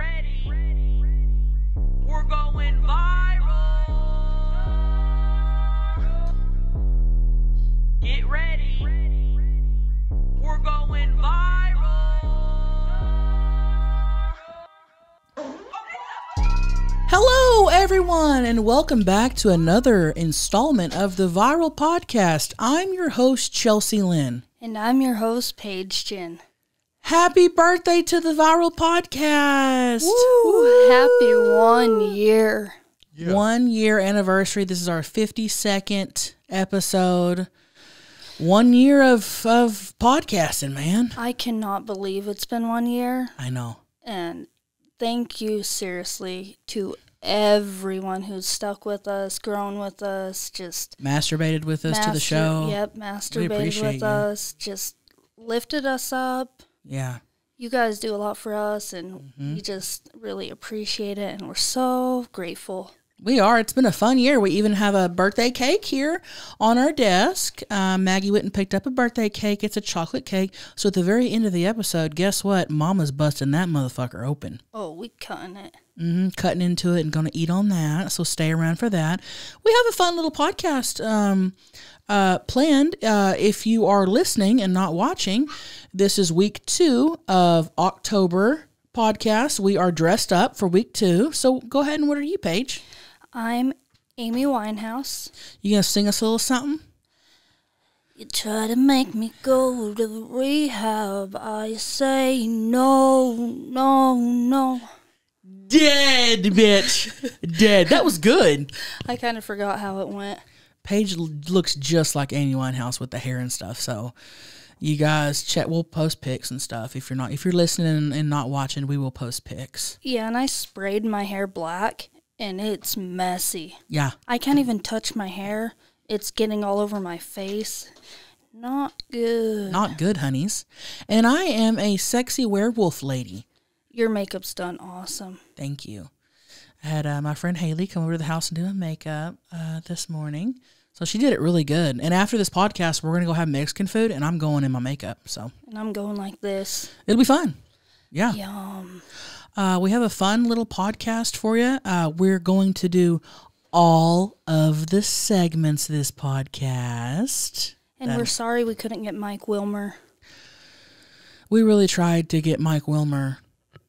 ready. We're going viral. Get ready. We're going viral. Hello, everyone, and welcome back to another installment of the Viral Podcast. I'm your host, Chelcie Lynn. And I'm your host, Paige Ginn. Happy birthday to the Viral Podcast! Woo! Happy one year. One year anniversary. This is our 52nd episode. One year of, of podcasting, man. I cannot believe it's been one year. I know. And thank you, seriously, to everyone who's stuck with us, grown with us, just Masturbated with us to the show. Yep, masturbated with you. us, just lifted us up. Yeah. You guys do a lot for us, and Mm-hmm. we just really appreciate it, and we're so grateful. We are. It's been a fun year. We even have a birthday cake here on our desk. Uh, Maggie went and picked up a birthday cake. It's a chocolate cake. So at the very end of the episode, guess what? Mama's busting that motherfucker open. Oh, we cutting it. hmm cutting into it and going to eat on that. So stay around for that. We have a fun little podcast um, uh, planned. Uh, if you are listening and not watching, this is week two of October podcast. We are dressed up for week two. So go ahead and what are you, Paige? I'm Amy Winehouse. You gonna sing us a little something? You try to make me go to rehab. I say no, no, no. Dead, bitch. Dead. That was good. I kind of forgot how it went. Paige looks just like Amy Winehouse with the hair and stuff. So you guys check. We'll post pics and stuff. If you're not, if you're listening and not watching, we will post pics. Yeah, and I sprayed my hair black, and it's messy. Yeah. I can't even touch my hair. It's getting all over my face. Not good. Not good, honeys. And I am a sexy werewolf lady. Your makeup's done awesome. Thank you. I had uh, my friend Haley come over to the house and do my makeup uh, this morning. So she did it really good. And after this podcast, we're going to go have Mexican food and I'm going in my makeup. So And I'm going like this. it'll be fun. Yeah. Yum. Uh, we have a fun little podcast for you. Uh, we're going to do all of the segments of this podcast. And we're sorry we couldn't get Mike Wilmer. We really tried to get Mike Wilmer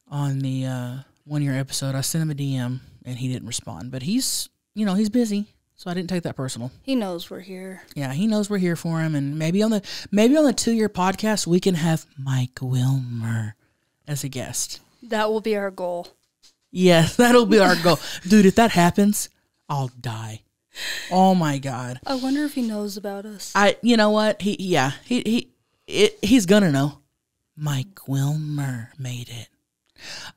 on the uh, one year episode. I sent him a DM and he didn't respond, but he's, you know, he's busy. So I didn't take that personal. He knows we're here. Yeah, he knows we're here for him, and maybe on the maybe on the two year podcast we can have Mike Wilmer as a guest. That will be our goal. Yes, that'll be our goal, dude. If that happens, I'll die. Oh my god. I wonder if he knows about us. I you know what? He yeah, he he it, he's gonna know. Mike Wilmer made it.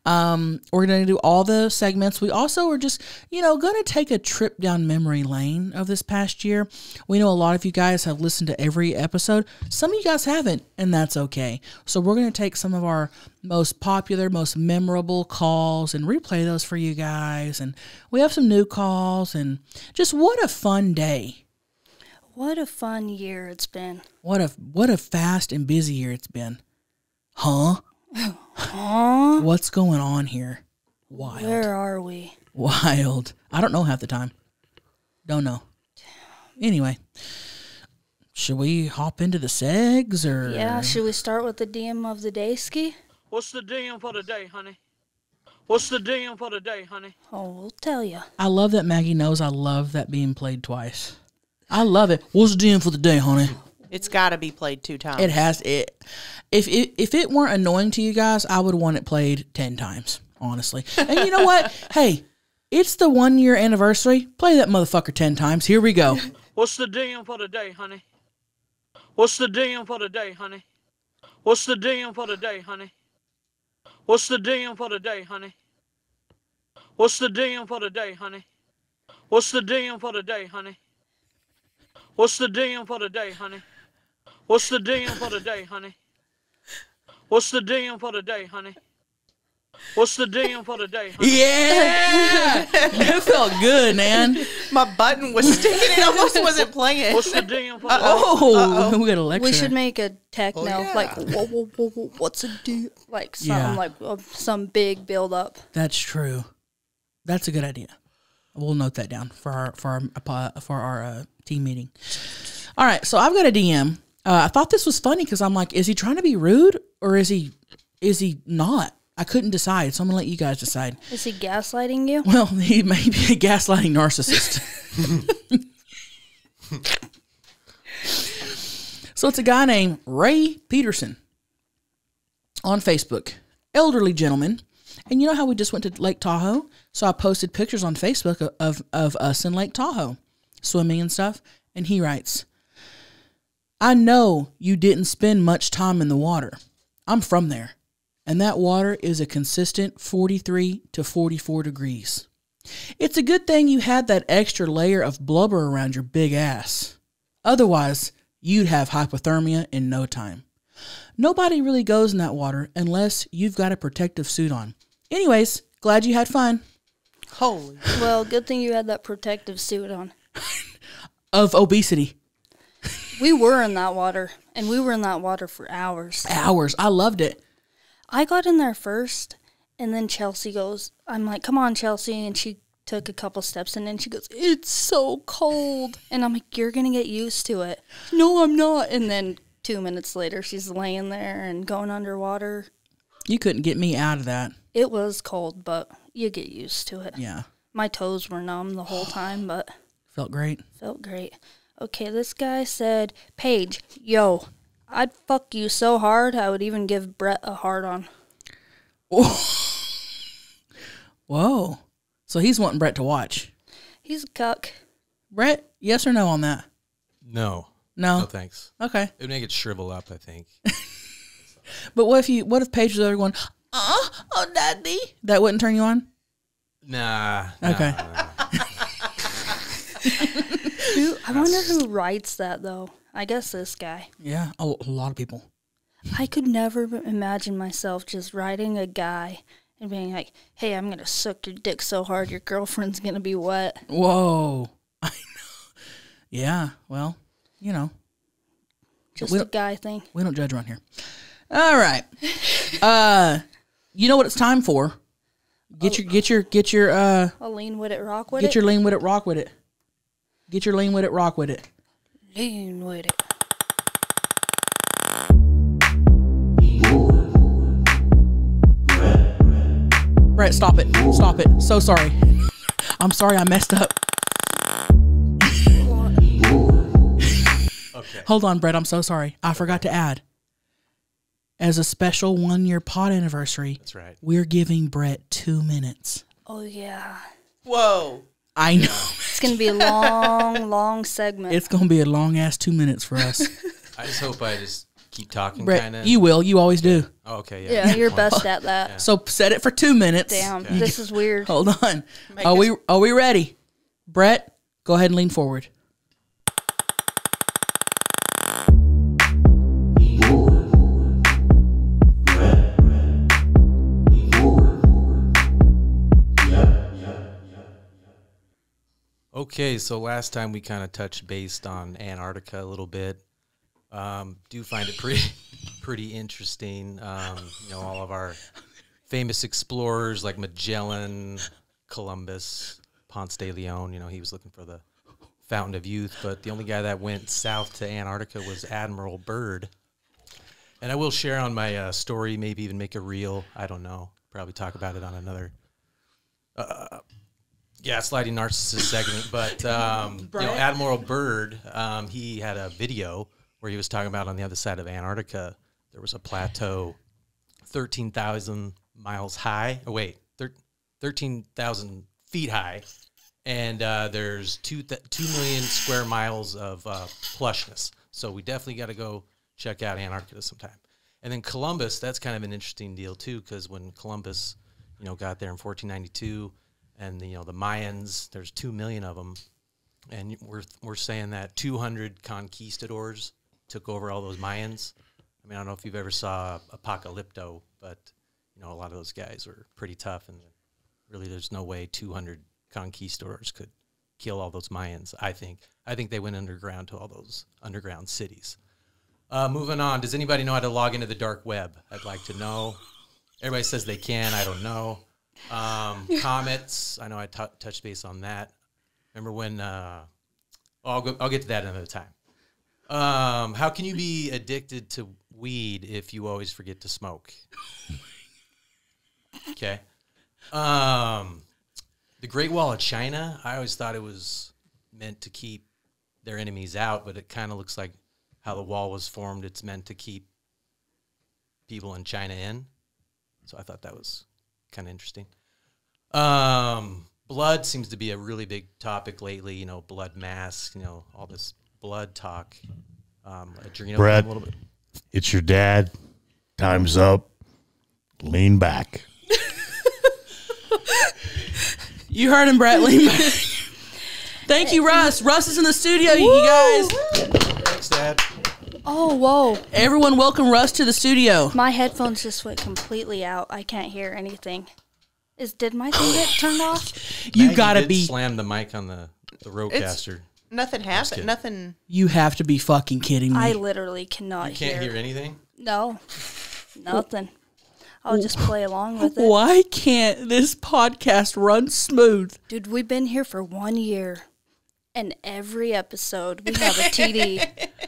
Um, we're gonna do all the segments. We also are just, you know, gonna take a trip down memory lane of this past year. We know a lot of you guys have listened to every episode. Some of you guys haven't, and that's okay. So we're gonna take some of our most popular, most memorable calls and replay those for you guys. And we have some new calls and just what a fun day. What a fun year it's been. What a what a fast and busy year it's been. Huh? Huh? What's going on here? Wild. Where are we? Wild. I don't know half the time. Don't know. Anyway, should we hop into the segs or Yeah, should we start with the DM of the day ski? What's the DM for the day, honey? What's the DM for the day, honey? Oh, we'll tell you. I love that Maggie knows I love that being played twice. I love it. What's the DM for the day, honey? It's got to be played two times. It has it. If it if it weren't annoying to you guys, I would want it played ten times, honestly. And you know what? hey, it's the one year anniversary. Play that motherfucker ten times. Here we go. What's the DM for the day, honey? What's the DM for the day, honey? What's the DM for the day, honey? What's the DM for the day, honey? What's the DM for the day, honey? What's the DM for the day, honey? What's the DM for the day, honey? What's the DM for the day, honey? What's the DM for the day, honey? What's the DM for the day, honey? Yeah, that felt good, man. My button was sticking. It almost wasn't playing. What's the DM for the day? Oh, we got a lecture. We should make a techno Oh, yeah. like whoa, whoa, whoa, whoa, what's a do like some Yeah. like uh, some big build up. That's true. That's a good idea. We'll note that down for our for our for our uh, team meeting. All right, so I've got a DM. Uh, I thought this was funny because I'm like, is he trying to be rude or is he is he not? I couldn't decide, so I'm gonna let you guys decide. Is he gaslighting you? Well, he may be a gaslighting narcissist. so it's a guy named Ray Peterson on Facebook, elderly gentleman. And you know how we just went to Lake Tahoe? So I posted pictures on Facebook of, of, of us in Lake Tahoe, swimming and stuff. And he writes, I know you didn't spend much time in the water. I'm from there. And that water is a consistent 43 to 44 degrees. It's a good thing you had that extra layer of blubber around your big ass. Otherwise, you'd have hypothermia in no time. Nobody really goes in that water unless you've got a protective suit on. Anyways, glad you had fun. Holy. Well, good thing you had that protective suit on. Of obesity. We were in that water, and we were in that water for hours. Hours. I loved it. I got in there first, and then Chelcie goes, I'm like, come on, Chelcie. And she took a couple steps, and then she goes, it's so cold. And I'm like, you're going to get used to it. No, I'm not. And then two minutes later, she's laying there and going underwater. You couldn't get me out of that. It was cold, but you get used to it. Yeah. My toes were numb the whole time, but Felt great. felt great. Okay, this guy said, Paige, yo, I'd fuck you so hard I would even give Brett a hard on. Whoa. So he's wanting Brett to watch. He's a cuck. Brett, yes or no on that? No. No. No, thanks. Okay. It would make it shrivel up, I think. But what if you what if Paige was there going, uh, oh daddy? That wouldn't turn you on? nah. nah, Okay. nah. Who, I wonder who writes that though. I guess this guy. Yeah. Oh, a lot of people. I could never imagine myself just writing a guy and being like, "Hey, I'm gonna suck your dick so hard your girlfriend's gonna be wet." Whoa. I know. Yeah. Well, you know, Just We a guy thing. we don't judge around here. All right. Uh, you know what it's time for? Get your get your get your uh I'll lean with it, rock with get it. Get your lean with it, rock with it. Get your lean with it, rock with it. lean with it. Brett, stop it. Stop it. So sorry. I'm sorry I messed up. Okay. Hold on, Brett. I'm so sorry. I forgot to add. As a special one year pod anniversary, That's right. we're giving Brett two minutes. Oh yeah, Whoa. I know. it's gonna be a long, long segment. It's going to be a long ass two minutes for us. I just hope I just keep talking, Brett, kind of. you will. You always do. Oh, okay, yeah. yeah, you're Fine. best at that. So set it for two minutes. Damn, this is weird. Hold on. Are we are we ready? Brett, go ahead and lean forward. Okay, so last time we kind of touched based on Antarctica a little bit. Um, do find it pretty pretty interesting. Um, you know, all of our famous explorers like Magellan, Columbus, Ponce de Leon. You know, he was looking for the fountain of youth, but the only guy that went south to Antarctica was Admiral Byrd. And I will share on my uh, story, maybe even make a reel. I don't know. Probably talk about it on another yeah, sliding narcissist segment. But um, you know, Admiral Byrd, um, he had a video where he was talking about on the other side of Antarctica, there was a plateau, thirteen thousand miles high. Oh wait, thir- thirteen thousand feet high, and uh, there's two th- two million square miles of uh, plushness. So we definitely got to go check out Antarctica sometime. And then Columbus, that's kind of an interesting deal too, because when Columbus, you know, got there in 1492, and the, you know the Mayans, there's two million of them, and we're we're saying that 200 conquistadors took over all those Mayans. I mean, I don't know if you've ever saw Apocalypto, but you know a lot of those guys were pretty tough, and really there's no way 200 conquistadors could kill all those Mayans. I think I think they went underground to all those underground cities. Uh, moving on, does anybody know how to log into the dark web? I'd like to know. Everybody says they can. I don't know. Um, comets. I know I touched base on that. Remember when? Uh, I'll go. I'll get to that another time. Um, how can you be addicted to weed if you always forget to smoke? Okay. Um, the Great Wall of China. I always thought it was meant to keep their enemies out, but it kind of looks like how the wall was formed. It's meant to keep people in China in. So I thought that was kind of interesting. Um, blood seems to be a really big topic lately. You know, blood masks. You know, all this blood talk. Um, Adreno, Brett. a little bit. It's your dad. Time's up. Lean back. You heard him, Brett. Lean back. Thank you, Russ. Russ is in the studio, you guys. Thanks, Dad. Oh, whoa. Everyone, welcome Russ to the studio. My headphones just went completely out. I can't hear anything. Is did my thing get turned off? You Maggie gotta did be. slam the mic on the the RodeCaster. Nothing kidding. happened. Nothing. You have to be fucking kidding me. I literally cannot You can't hear. hear anything. No, nothing. I'll just play along with it. Why can't this podcast run smooth? Dude, we've been here for one year, and every episode we have a TD.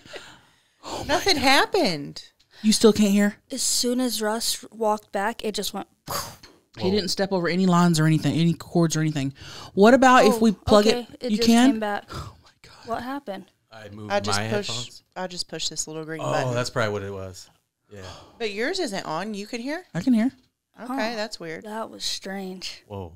Oh nothing happened. You still can't hear? as soon as Russ walked back, it just went. He didn't step over any lines or anything, any cords or anything. What about if oh, we plug Oh, okay, it? You just can. Came back. Oh my god! What happened? I moved I just my push. headphones. I just pushed this little green Oh, button. that's probably what it was. Yeah. But yours isn't on. You can hear. I can hear. Okay, that's weird. That was strange. Whoa.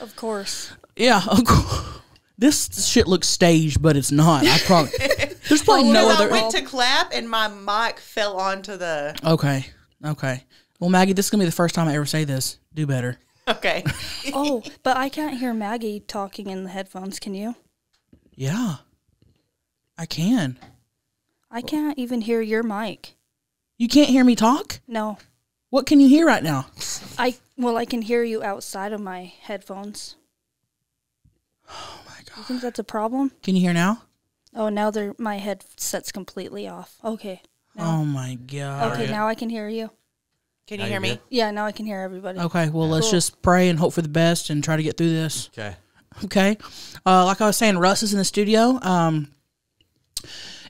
Of course. Yeah. of course. This shit looks staged, but it's not. I probably. There's probably no Because I other. went to clap and my mic fell onto the. Okay. Okay. Well, Maggie, this is gonna be the first time I ever say this. Do better. Okay. Oh, but I can't hear Maggie talking in the headphones. Can you? Yeah. I can. I can't even hear your mic. You can't hear me talk. No. What can you hear right now? I well, I can hear you outside of my headphones. Oh my god. You think that's a problem? Can you hear now? Oh, now they're my headset's completely off. Okay. Oh my god. Okay, now I can hear you. Can you you hear me? good? Yeah, now I can hear everybody. Okay. Well, let's Cool. just pray and hope for the best and try to get through this. Okay. Okay. Uh, like I was saying, Russ is in the studio. Um,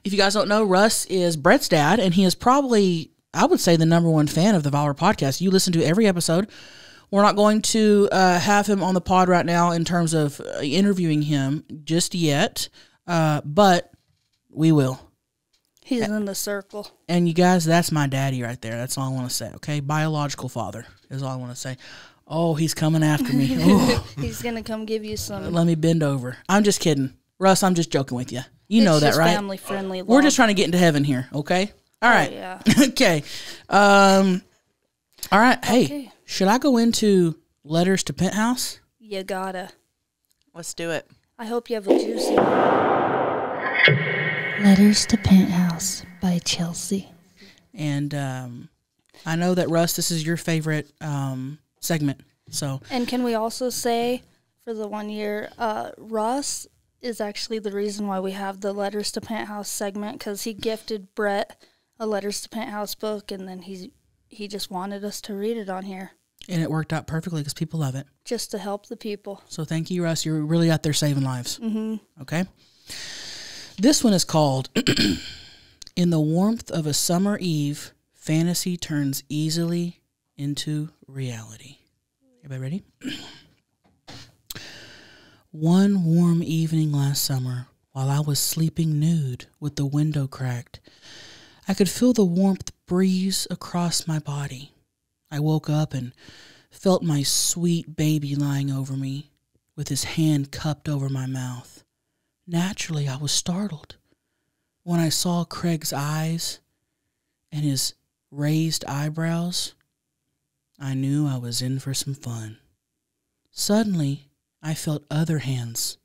if you guys don't know, Russ is Brett's dad, and he is probably, I would say, the number one fan of the Viral podcast. You listen to every episode. We're not going to uh, have him on the pod right now in terms of uh, interviewing him just yet, uh, but we will. He's in the circle. And you guys, that's my daddy right there. That's all I want to say. Okay, biological father is all I want to say. Oh, he's coming after me. He's gonna come give you some. Let me bend over. I'm just kidding. Russ, I'm just joking with you. You know that, right? Family friendly. We're just trying to get into heaven here, okay? All right. yeah. okay. Um All right. Hey, Okay. Should I go into letters to penthouse? You gotta. Let's do it. I hope you have a juicy. Letters to Penthouse by Chelcie. And um I know that Russ, this is your favorite um segment. So, And can we also say, for the one year, uh, Russ is actually the reason why we have the Letters to Penthouse segment because he gifted Brett a Letters to Penthouse book, and then he's he just wanted us to read it on here and it worked out perfectly cuz people love it. just to help the people. So thank you, Russ. You're really out there saving lives. Mm-hmm. Okay. This one is called In the Warmth of a Summer Eve, Fantasy Turns Easily into Reality. Everybody ready? One warm evening last summer, while I was sleeping nude with the window cracked, I could feel the warmth breeze across my body. I woke up and felt my sweet baby lying over me with his hand cupped over my mouth. Naturally, I was startled when I saw Craig's eyes and his raised eyebrows. I knew I was in for some fun. Suddenly, I felt other hands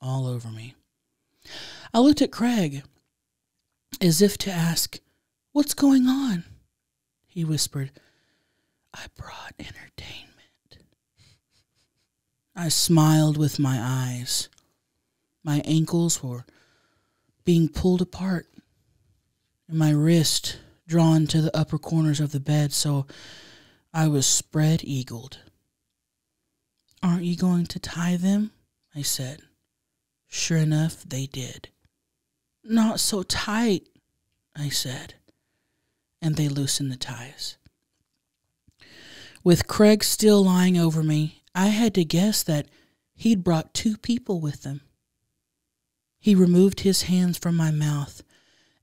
all over me. I looked at Craig as if to ask, What's going on? He whispered, I brought entertainment. I smiled with my eyes. My ankles were being pulled apart, and my wrist drawn to the upper corners of the bed, so I was spread eagled. Aren't you going to tie them? I said. Sure enough, they did. Not so tight, I said, and they loosened the ties. With Craig still lying over me, I had to guess that he'd brought two people with him. He removed his hands from my mouth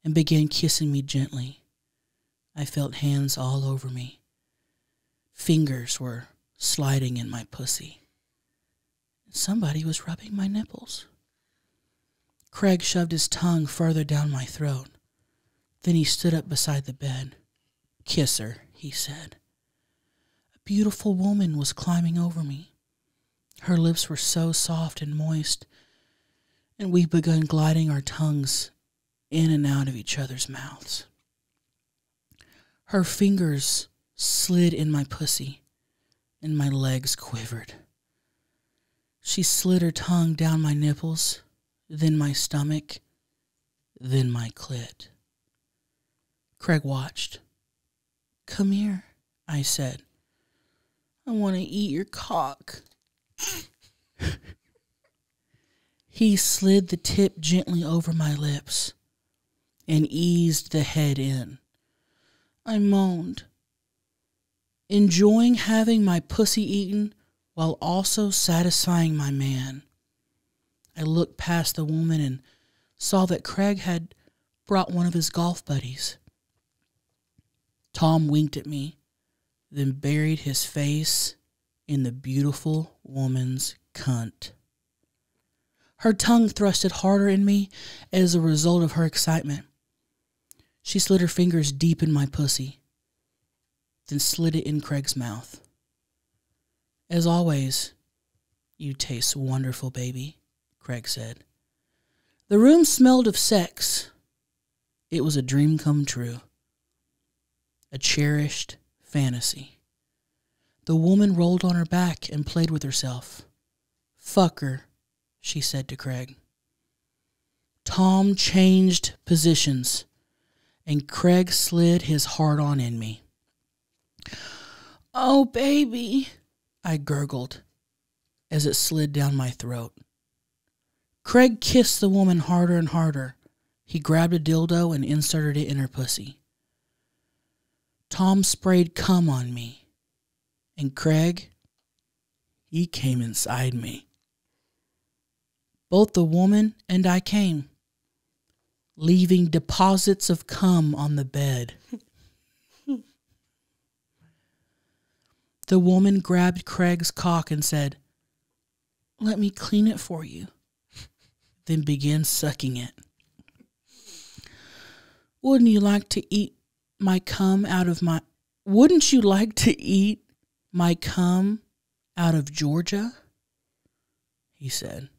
and began kissing me gently. I felt hands all over me. Fingers were sliding in my pussy. Somebody was rubbing my nipples. Craig shoved his tongue further down my throat. Then he stood up beside the bed. Kiss her, he said. Beautiful woman was climbing over me. Her lips were so soft and moist, and we begun gliding our tongues in and out of each other's mouths. Her fingers slid in my pussy, and my legs quivered. She slid her tongue down my nipples, then my stomach, then my clit. Craig watched. Come here, I said. I want to eat your cock. he slid the tip gently over my lips and eased the head in. I moaned, enjoying having my pussy eaten while also satisfying my man. I looked past the woman and saw that Craig had brought one of his golf buddies. Tom winked at me, then buried his face in the beautiful woman's cunt. Her tongue thrusted harder in me as a result of her excitement. She slid her fingers deep in my pussy, then slid it in Craig's mouth. As always, you taste wonderful, baby, Craig said. The room smelled of sex. It was a dream come true, a cherished fantasy. The woman rolled on her back and played with herself. Fuck her, she said to Craig. Tom changed positions, and Craig slid his hard on in me. Oh, baby, I gurgled as it slid down my throat. Craig kissed the woman harder and harder. He grabbed a dildo and inserted it in her pussy. Tom sprayed cum on me, and Craig, he came inside me. Both the woman and I came, leaving deposits of cum on the bed. the woman grabbed Craig's cock and said, Let me clean it for you, then began sucking it. Wouldn't you like to eat my cum out of my. Wouldn't you like to eat my cum out of Georgia? He said.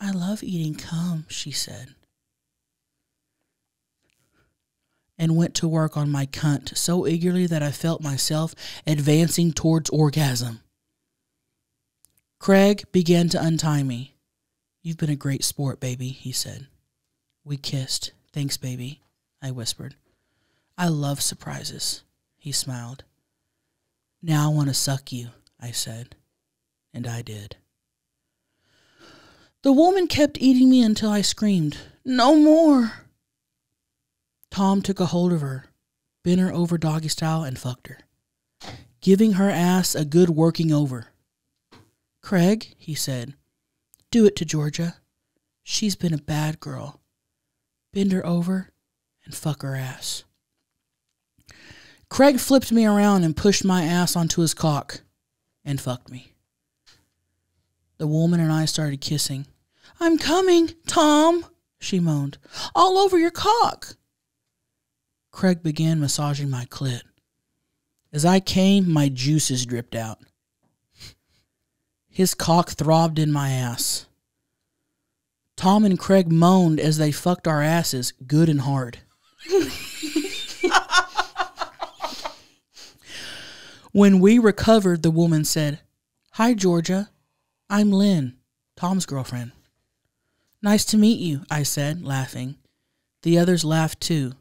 I love eating cum, she said. And went to work on my cunt so eagerly that I felt myself advancing towards orgasm. Craig began to untie me. You've been a great sport, baby, he said. We kissed. Thanks, baby, I whispered. I love surprises, he smiled. Now I want to suck you, I said. And I did. The woman kept eating me until I screamed, No more! Tom took a hold of her, bent her over doggy style, and fucked her, giving her ass a good working over. Craig, he said, do it to Georgia. She's been a bad girl. Bend her over and fuck her ass. Craig flipped me around and pushed my ass onto his cock and fucked me. The woman and I started kissing. I'm coming, Tom, she moaned. All over your cock. Craig began massaging my clit. As I came, my juices dripped out. His cock throbbed in my ass. Tom and Craig moaned as they fucked our asses good and hard. When we recovered, the woman said, Hi, Georgia. I'm Lynn, Tom's girlfriend. Nice to meet you, I said, laughing. The others laughed too.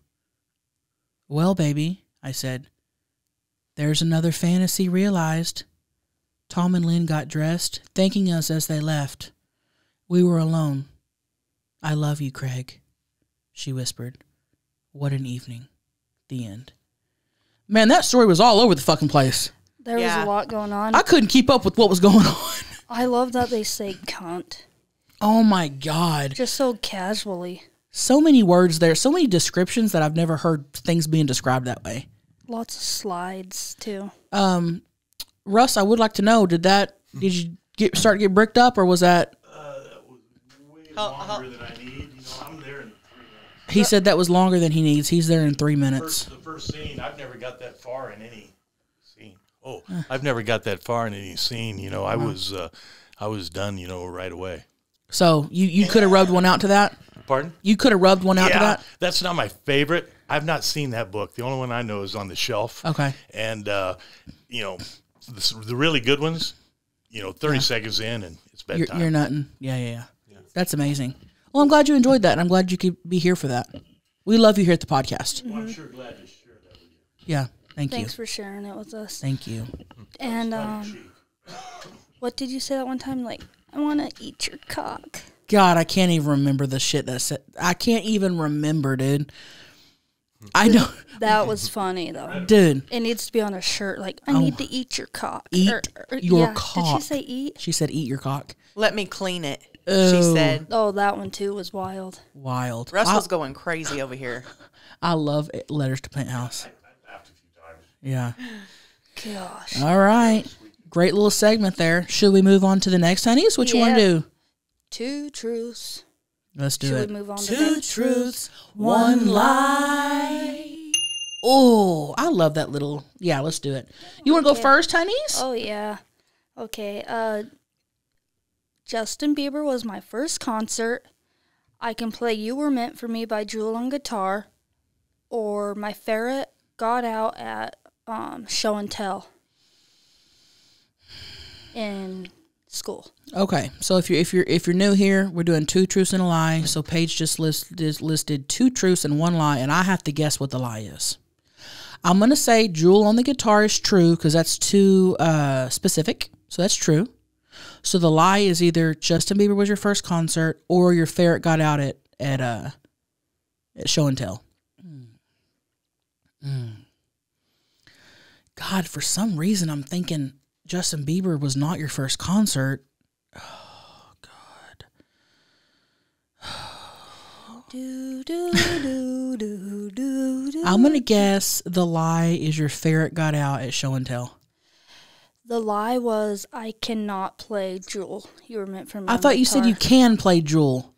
Well, baby, I said, there's another fantasy realized. Tom and Lynn got dressed, thanking us as they left. We were alone. I love you, Craig, she whispered. What an evening. The end. Man, that story was all over the fucking place. There Yeah. was a lot going on. I couldn't keep up with what was going on. I love that they say cunt Oh my god. just so casually. So many words there, so many descriptions that I've never heard things being described that way. Lots of slides too. Um Russ, I would like to know, did that did you get start to get bricked up or was that Way longer than I need. You know, I'm there in three minutes. He said that was longer than he needs. He's there in 3 minutes. First, the first scene, I've never got that far in any scene. Oh, I've never got that far in any scene. You know, I was, uh, I was done. You know, right away. So, you you could have rubbed one out to that? Pardon? You could have rubbed one out to that? that's not my favorite. I've not seen that book. The only one I know is on the shelf. Okay. And uh, you know, the, the really good ones. You know, thirty seconds in and it's You're, bedtime. you're nutting. Yeah, yeah, yeah, That's amazing. Well, I'm glad you enjoyed that, and I'm glad you could be here for that. We love you here at the podcast. Well, I'm sure glad to share that with you. Yeah, thank you. Thanks you. for sharing it with us. Thank you. And um, what did you say that one time? Like, I want to eat your cock. God, I can't even remember the shit that said. I can't even remember, dude. I know, That was funny though. dude. It needs to be on a shirt. Like, I oh, need to eat your cock. Oh. Eat er, er, your yeah. Did she say eat? She said, "Eat your cock." Let me clean it. She Oh. said. Oh, that one too was wild. Wild. Russell's going crazy over here. I love it. letters to penthouse. Yeah. Gosh. All right. Great little segment there. Should we move on to the next, honeys? What you want to do? Two truths. Let's do Should it. we move on Two that? truths, one lie. Oh, I love that little. Yeah, let's do it. You want to go first, honeys? Oh yeah. Okay. Uh Justin Bieber was my first concert. I can play You Were Meant for Me by Jewel on guitar. Or my ferret got out at um, show and tell in school. Okay, so if you're if you're if you're new here, we're doing two truths and a lie. So Paige just list, just listed two truths and one lie, and I have to guess what the lie is. I'm gonna say Jewel on the guitar is true because that's too uh, specific. So that's true. So the lie is either Justin Bieber was your first concert or your ferret got out at at uh at show and tell. Mm. God, for some reason I'm thinking Justin Bieber was not your first concert. Do do do do do do. I'm gonna guess the lie is your ferret got out at show and tell. The lie was I cannot play Jewel. You were meant for me. I thought you said you can play Jewel.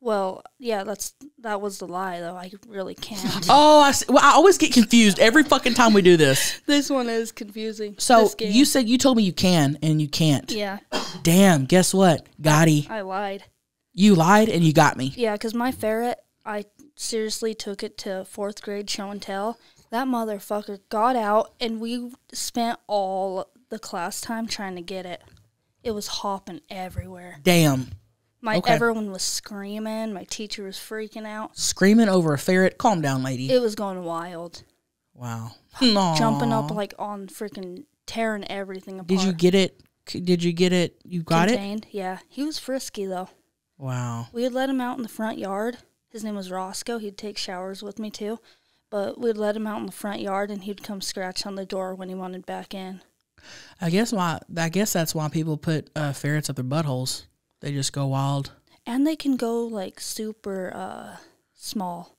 Well, yeah, that's that was the lie though. I really can't. Oh, I see. Well, I always get confused every fucking time we do this. this one is confusing. So you said you told me you can and you can't. Yeah, Damn. Guess what, Gotti? I lied. You lied and you got me. Yeah, because my ferret, I seriously took it to fourth grade show and tell. That motherfucker got out, and we spent all the class time trying to get it. It was hopping everywhere. Damn. My Okay. everyone was screaming. My teacher was freaking out. Screaming over a ferret. Calm down, lady. It was going wild, wow. Aw. jumping up like on freaking tearing everything apart. Did you get it? Did you get it? You got it? Yeah, he was frisky though. Wow. We would let him out in the front yard. His name was Roscoe. He'd take showers with me too. But we'd let him out in the front yard and he'd come scratch on the door when he wanted back in. I guess why. I guess that's why people put uh, ferrets up their buttholes. They just go wild. And they can go like super uh, small.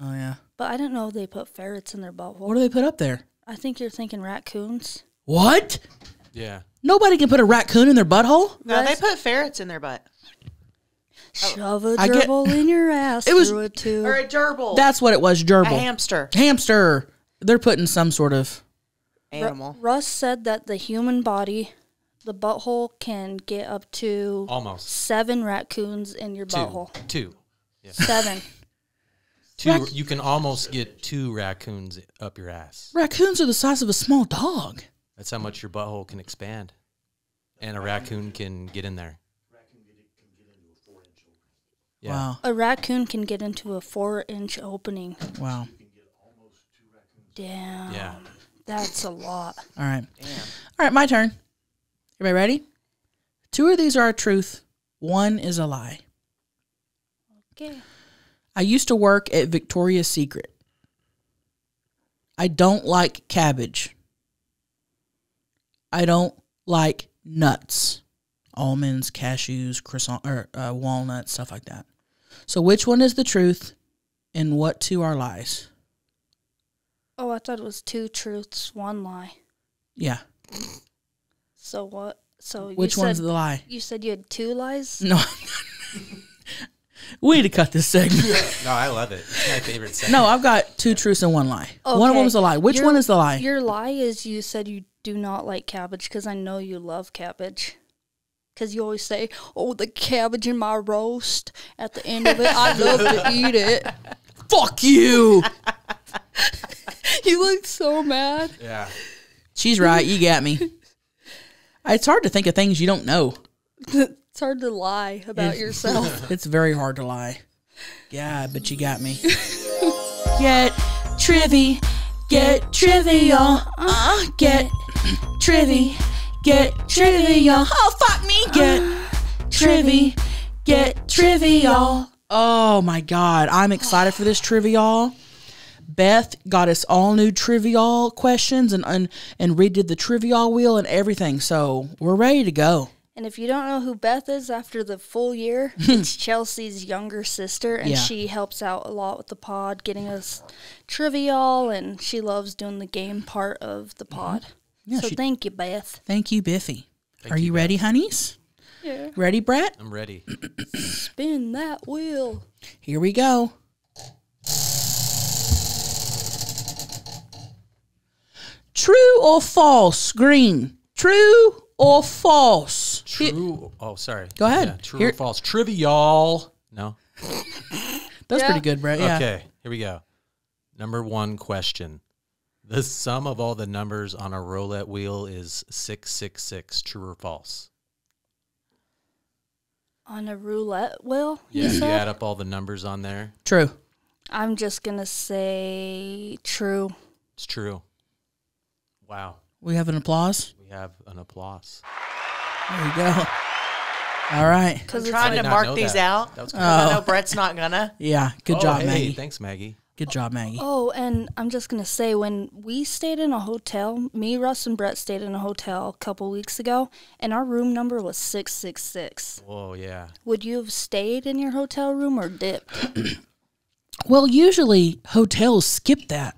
Oh yeah. But I didn't know they put ferrets in their butthole. What do they put up there? I think you're thinking raccoons. What? Yeah. Nobody can put a raccoon in their butthole. No, they put ferrets in their butt. Shove a I get- gerbil in your ass It was- through a tube. Or a gerbil. That's what it was. a Gerbil. hamster Hamster. They're putting some sort of. Ru- animal. Russ said that the human body, the butthole, can get up to Almost. seven raccoons in your Two. butthole. Two. Seven. Two. Rac- you can almost get two raccoons up your ass. Raccoons are the size of a small dog. That's how much your butthole can expand, and a raccoon can get in there. Yeah. Wow. A raccoon can get into a four inch opening. Wow. Damn. Yeah. That's a lot. All right. All right, my turn. Everybody ready? Two of these are a truth. One is a lie. Okay. I used to work at Victoria's Secret. I don't like cabbage. I don't like nuts, almonds, cashews, croissant, or uh, walnuts, stuff like that. So, which one is the truth, and what two are lies? Oh, I thought it was two truths, one lie. Yeah. So what? So you Which said, one's the lie? You said you had two lies. No. we need to cut this segment. No, I love it. It's my favorite segment. No, I've got two truths and one lie. One of Okay. them's a lie. Which Your- one is the lie? Your lie is you said you do not like cabbage because I know you love cabbage. Because you always say, "Oh, the cabbage in my roast." At the end of it, I love to eat it. Fuck you. You look so mad. Yeah. She's right. You got me. It's hard to think of things you don't know. It's hard to lie about yourself. It's very hard to lie. Yeah, but you got me. get trivy, get trivial, uh, get trivy, get trivial. Oh fuck me, get trivy, get trivial. Oh my god, I'm excited for this trivial. Beth got us all new trivial questions and and, and redid the trivial wheel and everything. So we're ready to go. And if you don't know who Beth is after the full year, it's Chelcie's younger sister, and Yeah. she helps out a lot with the pod, getting us trivial, and she loves doing the game part of the pod. Mm-hmm. Yeah, so she- thank you, Beth. Thank you, Biffy. Are you, ready, honeys? Yeah. Ready, Brett? I'm ready. Spin that wheel. Here we go. True or false? Green. True or false? He- True. Oh, sorry. Go ahead. Yeah, true Here- or false? Trivial. No. That's Yeah. pretty good, Brett. Yeah. Okay. Here we go. Number one question. The sum of all the numbers on a roulette wheel is 666. True or false? On a roulette wheel, you Yeah. You said? add up all the numbers on there. True. I'm just going to say true. It's true. Wow. We have an applause. We have an applause. There you go. All right. Because I'm it's trying to mark these that. out. That was 'cause cool. I Oh. know Brett's not gonna. Yeah. Good Oh, job, hey, Maggie. Thanks, Maggie. Good job, Maggie. Oh, and I'm just gonna say when we stayed in a hotel, me, Russ, and Brett stayed in a hotel a couple weeks ago, and our room number was six six six. Oh yeah. Would you have stayed in your hotel room or dipped? Well, usually hotels skip that.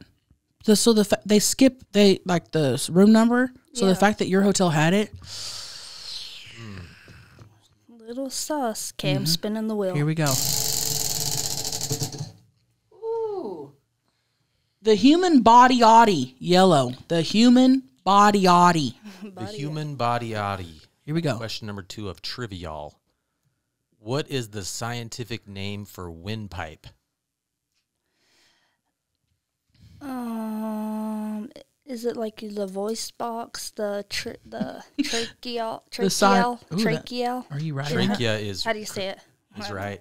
The, so the fa- they skip they like the room number. So the fact that your hotel had it. Little sus. Okay, I'm spinning the wheel. Here we go. Ooh. The human body oddy yellow. The human body oddy. The human body oddy. Here we go. Question number two of trivial. What is the scientific name for windpipe? Um, is it like the voice box, the tr- the tracheal, The si- tracheal, that- tracheal? Are you right? Trachea is How do you say it? it? is right.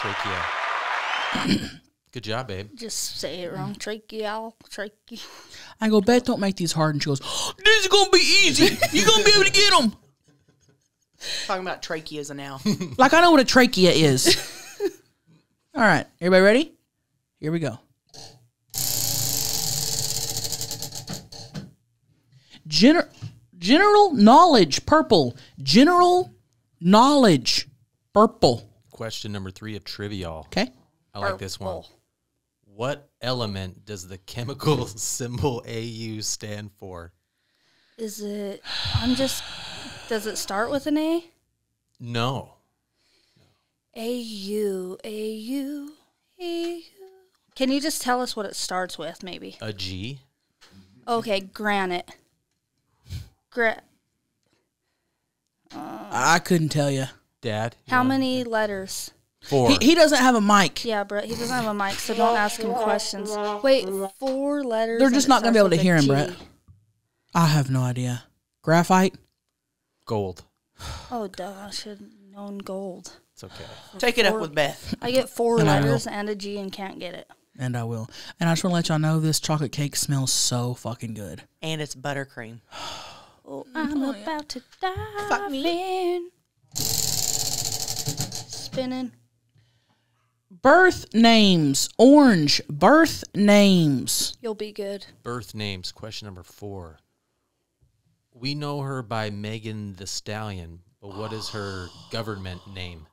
Trachea. Good job, babe. Just say it wrong. Tracheal, trache. I go, Beth, don't make these hard. And she goes, this is going to be easy. You're going to be able to get them. Talking about tracheas now. Like, I know what a trachea is. All right. Everybody ready? Here we go. Gener- general knowledge, purple. General knowledge, purple. Question number three of trivial. Okay. I like this one. What element does the chemical symbol AU stand for? Is it? I'm just. Does it start with an A? No. A U A U A U. Can you just tell us what it starts with, maybe? A G? Okay, granite. Gra- I couldn't tell you. Dad? How wanna- many letters? Four. He, he doesn't have a mic. Yeah, Brett. He doesn't have a mic, so don't ask him questions. Wait, four letters. They're just not gonna be able to hear him, G. Brett. I have no idea. Graphite? Gold. Oh, duh. I should have known gold. It's okay. Take it up with Beth. I get four And letters and a G and can't get it. And I will. And I just want to let y'all know this chocolate cake smells so fucking good. And it's buttercream. Oh, I'm oh, about to dive in. Spinning. Birth names. Orange. Birth names. You'll be good. Birth names. Question number four. We know her by Megan Thee Stallion, but what is her government name?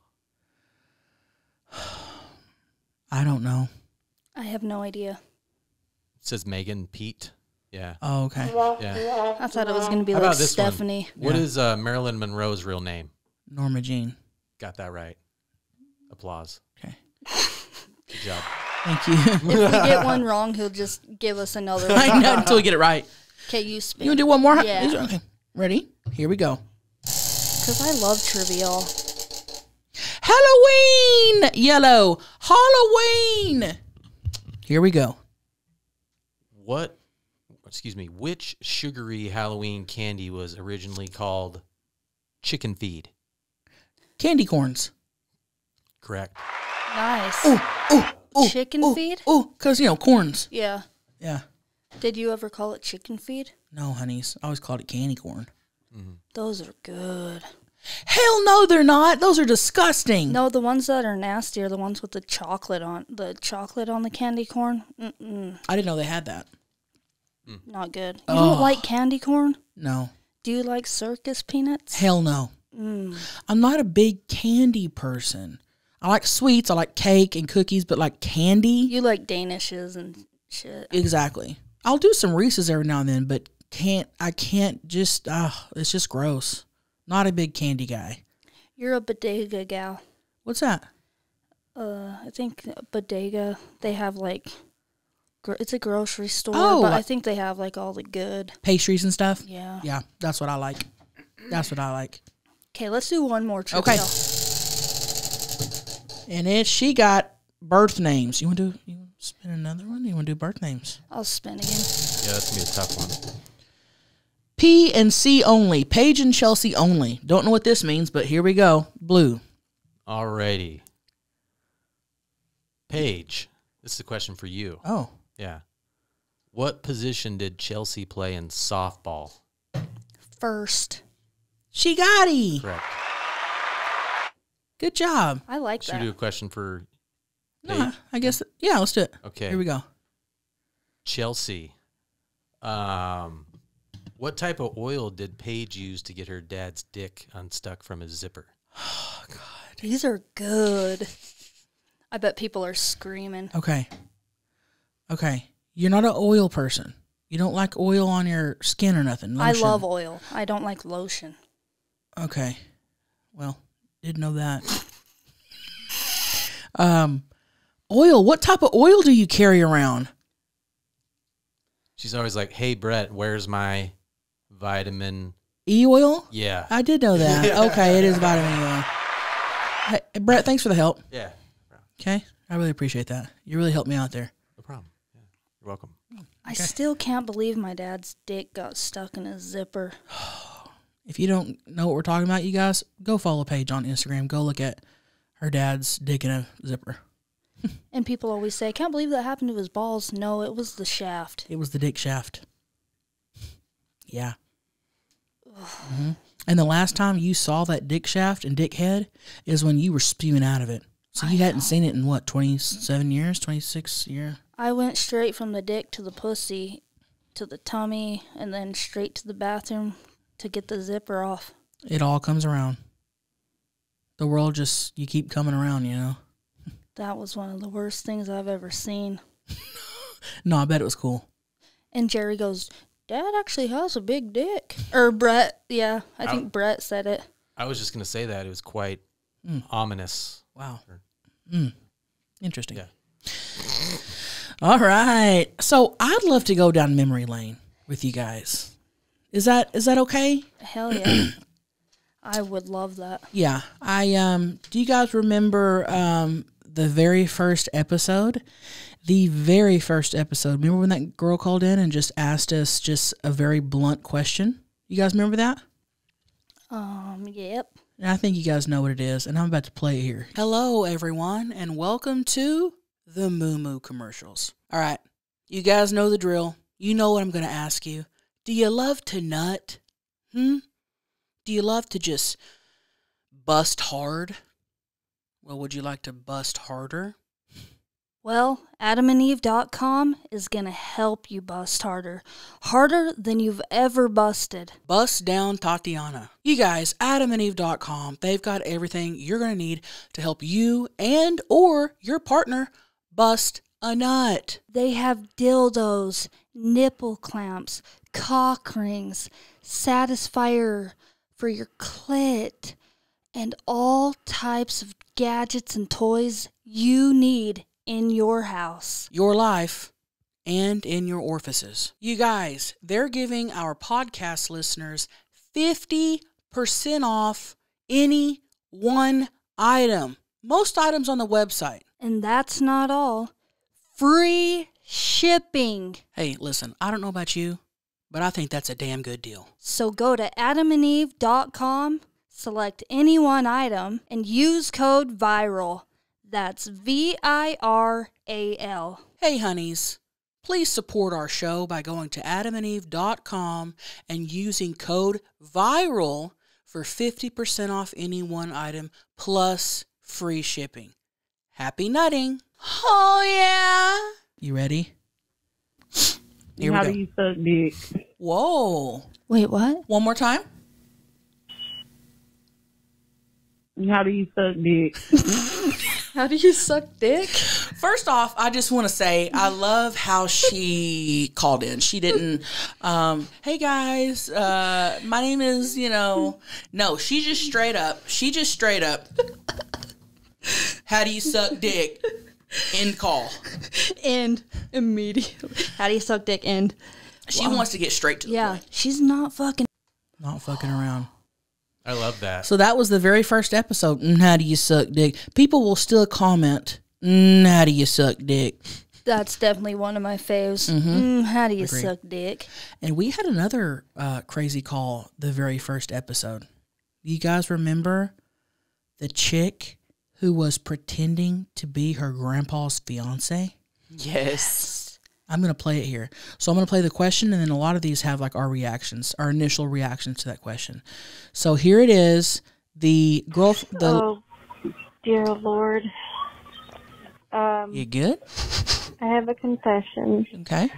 I don't know. I have no idea. It says Megan Pete. Yeah. Oh, okay. Yeah. I thought it was going to be How like about this one? Stephanie. What Yeah. is uh, Marilyn Monroe's real name? Norma Jean. Got that right. Applause. Okay. Good job. Thank you. If we get one wrong, he'll just give us another I know until we get it right. Okay, you spin. You want to do one more? Yeah. Okay. Ready? Here we go. Because I love trivial. Halloween! Yellow. Halloween! Here we go. What, excuse me, which sugary Halloween candy was originally called chicken feed? Candy corns. Correct. Nice. Ooh, ooh, Chicken ooh, feed? Oh, because, you know, corns. Yeah. Yeah. Did you ever call it chicken feed? No, honeys. I always called it candy corn. Mm-hmm. Those are good. Hell no, they're not. Those are disgusting. No, the ones that are nasty are the ones with the chocolate on the chocolate on the candy corn. Mm-mm, I didn't know they had that. Not good. You don't like candy corn? No. Do you like circus peanuts? Hell no. Mm. I'm not a big candy person. I like sweets. I like cake and cookies, but like candy, You like Danishes and shit. exactly. I'll do some Reese's every now and then, but can't. I can't just. Ah, it's just gross. Not a big candy guy. You're a bodega gal. What's that? Uh, I think bodega. They have like, gro- it's a grocery store, Oh, but I- I think they have like all the good. Pastries and stuff. Yeah. Yeah, that's what I like. That's what I like. Okay, let's do one more trivia. Okay. And it she got birth names. You want to do? You want to spin another one? You want to do birth names? I'll spin again. Yeah, that's gonna be a tough one. P and C only. Paige and Chelcie only. Don't know what this means, but here we go. Blue. Alrighty. Paige, this is a question for you. Oh, Yeah. What position did Chelcie play in softball? First. she got it. Correct. Good job. I like that. Should we do a question for Nah, I guess. Yeah, let's do it. Okay. Here we go. Chelcie? Um, what type of oil did Paige use to get her dad's dick unstuck from his zipper? Oh god. These are good. I bet people are screaming. Okay. Okay. You're not an oil person. You don't like oil on your skin or nothing. I love oil. I don't like lotion. Okay. Well, didn't know that. um, oil. What type of oil do you carry around? She's always like, "Hey Brett, where's my vitamin?" E oil. Yeah. I did know that. Okay, it is vitamin E oil. Hey, Brett, thanks for the help. yeah. Okay, I really appreciate that. You really helped me out there. No problem. Yeah. You're welcome. I still can't believe my dad's dick got stuck in his zipper. If you don't know what we're talking about, you guys go follow Paige on Instagram. Go look at her dad's dick in a zipper. And people always say, I can't believe that happened to his balls. No, it was the shaft. It was the dick shaft. Yeah. Mhm. And the last time you saw that dick shaft and dick head is when you were spewing out of it. So you hadn't seen it in what, 27 years, 26 year? I went straight from the dick to the pussy to the tummy and then straight to the bathroom to get the zipper off. It all comes around. The world just, you keep coming around, you know? That was one of the worst things I've ever seen. No, I bet it was cool. And Jerry goes, Dad actually has a big dick. Or Brett, yeah, I Ow. think Brett said it. I was just gonna say that it was quite ominous. Wow. Sure. Mm. Interesting. Yeah. All right. So I'd love to go down memory lane with you guys. Is that is that okay? Hell yeah. I would love that. Yeah. I um do you guys remember um the very first episode? the very first episode. Remember when that girl called in and just asked us just a very blunt question? You guys remember that? Um, yep. And I think you guys know what it is, and I'm about to play it here. Hello, everyone, and welcome to the Moo Moo commercials. All right, you guys know the drill. You know what I'm going to ask you. Do you love to nut? Hmm? Do you love to just bust hard? Well, would you like to bust harder? Well, adamandeve.com is going to help you bust harder. Harder than you've ever busted. Bust down Thotiana. You guys, adamandeve.com, they've got everything you're going to need to help you and or your partner bust a nut. They have dildos, nipple clamps, cock rings, satisfier for your clit, and all types of gadgets and toys you need in your house. your life and in your orifices. You guys, they're giving our podcast listeners 50% off any one item. Most items on the website. And that's not all. Free shipping. Hey, listen, I don't know about you, but I think that's a damn good deal. So go to adamandeve.com, select any one item, and use code VIRAL. That's V I R A L. Hey, honeys, please support our show by going to adamandeve.com and using code VIRAL for 50% off any one item plus free shipping. Happy nutting! Oh, yeah! You ready? Here How we do you suck dick? Whoa! Wait, what? One more time? How do you suck dick? How do you suck dick? First off, I just want to say I love how she called in. She didn't, um, hey guys, uh, my name is, you know, no, she just straight up, she just straight up, how do you suck dick? End call. End immediately. How do you suck dick? End. She wants to get straight to the Yeah, point. she's not fucking. Not fucking around. I love that. So that was the very first episode. Mm, how do you suck dick? People will still comment, mm, how do you suck dick? That's definitely one of my faves. Mm, how do you suck dick? And we had another uh, crazy call the very first episode. You guys remember the chick who was pretending to be her grandpa's fiance? Yes. I'm going to play it here. So I'm going to play the question, and then a lot of these have like our reactions, our initial reactions to that question. So here it is. The girl, the Oh, dear Lord. Um, you good? I have a confession. Okay.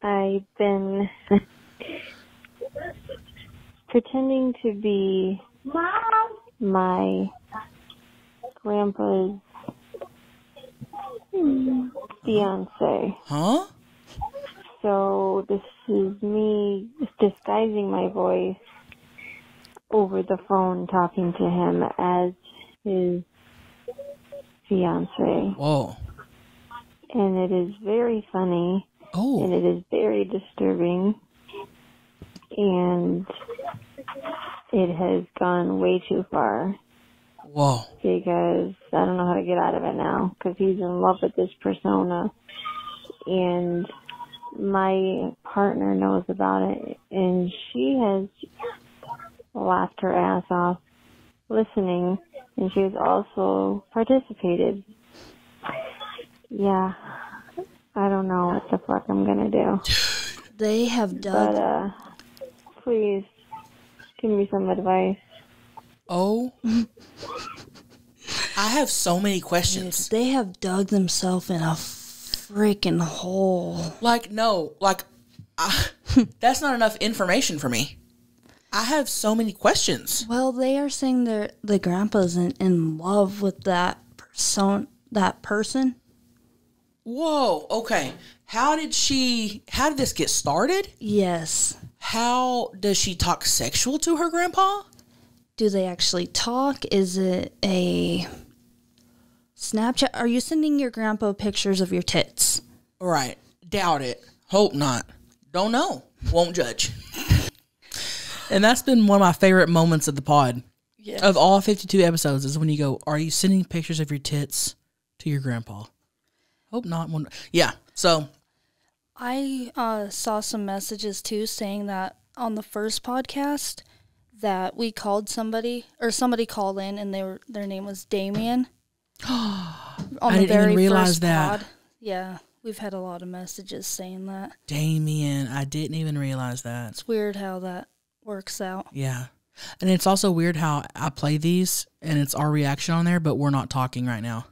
I've been pretending to be my grandpa's fiance. Huh? So this is me disguising my voice over the phone talking to him as his fiance. Whoa. And it is very funny Oh. and it is very disturbing and it has gone way too far Whoa. because I don't know how to get out of it now because he's in love with this persona and my partner knows about it and she has laughed her ass off listening and she has also participated. Yeah. I don't know what the fuck I'm gonna do. They have done. But uh please give me some advice. Oh. I have so many questions. They have dug themselves in a freaking hole. Like, no, like, I, that's not enough information for me. I have so many questions. Well, they are saying that the grandpa's in, in love with that person. That person. Whoa, okay. How did she, how did this get started? Yes. How does she talk sexual to her grandpa? Do they actually talk? Is it a Snapchat? Are you sending your grandpa pictures of your tits? Right. Doubt it. Hope not. Don't know. Won't judge. and that's been one of my favorite moments of the pod. Of all 52 episodes is when you go, Are you sending pictures of your tits to your grandpa? Hope not. One- Yeah. So I uh, saw some messages too saying that on the first podcast that we called somebody or somebody called in and they were their name was Damian. on I didn't even realize that. pod. Yeah, we've had a lot of messages saying that. Damian, I didn't even realize that. It's weird how that works out. Yeah. And it's also weird how I play these and it's our reaction on there, but we're not talking right now.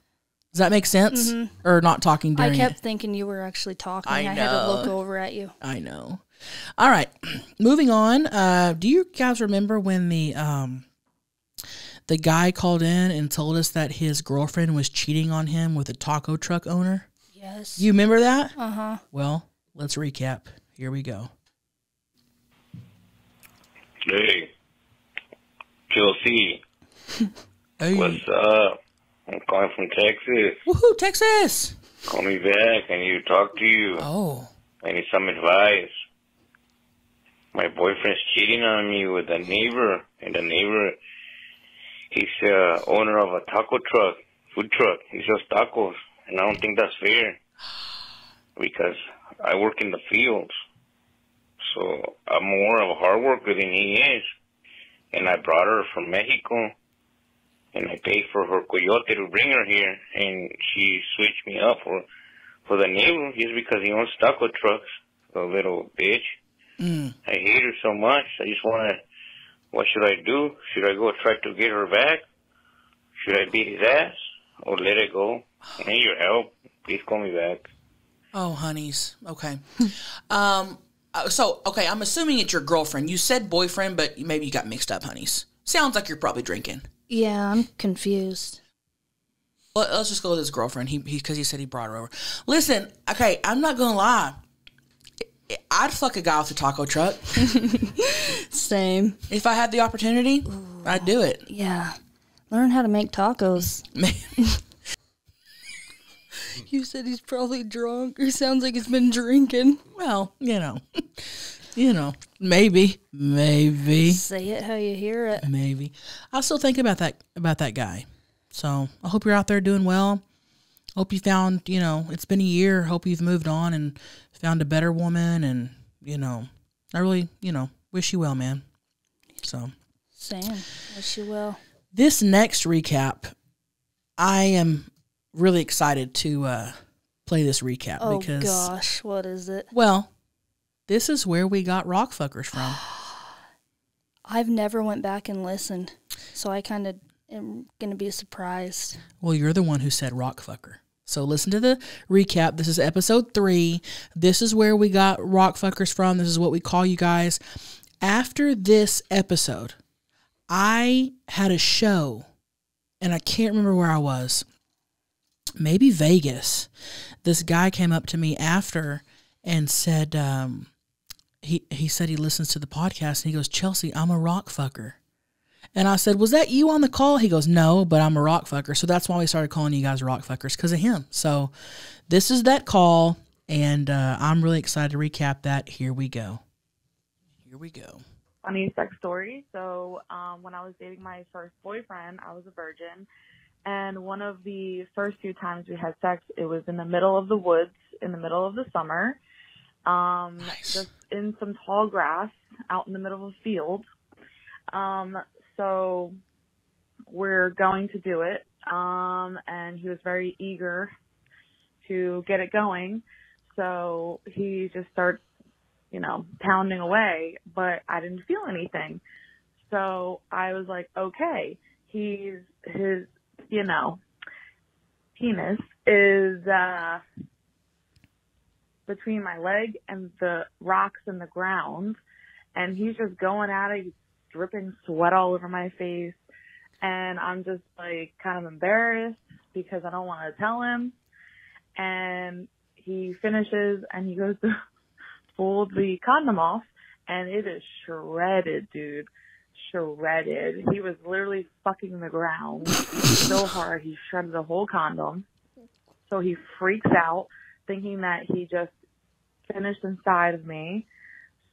Does that make sense? Mm-hmm. Or not talking during I kept it? thinking you were actually talking. I I, had to look over at you. I know. All right. Moving on. Uh, do you guys remember when the um, the guy called in and told us that his girlfriend was cheating on him with a taco truck owner? Yes. You remember that? Uh huh. Well, let's recap. Here we go. Hey, Chelcie, Hey. what's up? I'm calling from Texas. Woohoo, Texas! Call me back. I need to talk to you. Oh, I need some advice. My boyfriend's cheating on me with a neighbor, and the neighbor, he's uh, owner of a taco truck, food truck. He sells tacos, and I don't think that's fair because I work in the fields, so I'm more of a hard worker than he is. And I brought her from Mexico, and I paid for her coyote to bring her here, and she switched me up for for the neighbor just because he owns taco trucks. The little bitch. Mm. I hate her so much. I just want to. What should I do? Should I go try to get her back? Should I beat his ass or let it go? I need your help. Please call me back. oh, honeys. Okay. um. uh, So, okay, I'm assuming it's your girlfriend. You said boyfriend, but maybe you got mixed up, honeys. Sounds like you're probably drinking. Yeah, I'm confused. Well, Let, us just go with his girlfriend. He because he, said he brought her over. Listen, okay, I'm not gonna lie. I'd fuck a guy with a taco truck Same. if I had the opportunity. I'd do it. Yeah. Learn how to make tacos. Man, You said he's probably drunk or sounds like he's been drinking. well, you know, you know, maybe, maybe, Say it how you hear it. maybe. I still think about that about that guy. So I hope you're out there doing well. Hope you found, you know, it's been a year. Hope you've moved on and found a better woman. And you know, I really, you know, wish you well, man. So. Same. Wish you well. this next recap, I am really excited to uh, play this recap Oh because, gosh, what is it? well, this is where we got rock fuckers from. I've never went back and listened, so I kind of am gonna be surprised. well, you're the one who said rock fucker. So listen to the recap. This is episode three. This is where we got rock fuckers from. This is what we call you guys. After this episode, I had a show, and I can't remember where I was. Maybe Vegas. This guy came up to me after and said, um, he he said he listens to the podcast, and he goes, Chelcie, I'm a rock fucker. And I said, Was that you on the call? He goes, No, but I'm a rock fucker. So that's why we started calling you guys rock fuckers because of him. So this is that call, and uh, I'm really excited to recap that. Here we go. Here we go. funny sex story. So, um, when I was dating my first boyfriend, I was a virgin. And one of the first few times we had sex, it was in the middle of the woods, in the middle of the summer, um, Nice. just in some tall grass out in the middle of a field. Um, so we're going to do it. Um, and he was very eager to get it going. So he just starts you know, pounding away, but I didn't feel anything. So I was like, okay, he's, his, you know, penis is, uh, between my leg and the rocks and the ground. And he's just going at it, he's dripping sweat all over my face. And I'm just like kind of embarrassed because I don't want to tell him. And he finishes and he goes to pull the condom off and it is shredded, dude. Shredded. He was literally fucking the ground so hard he shredded the whole condom. So he freaks out thinking that he just finished inside of me.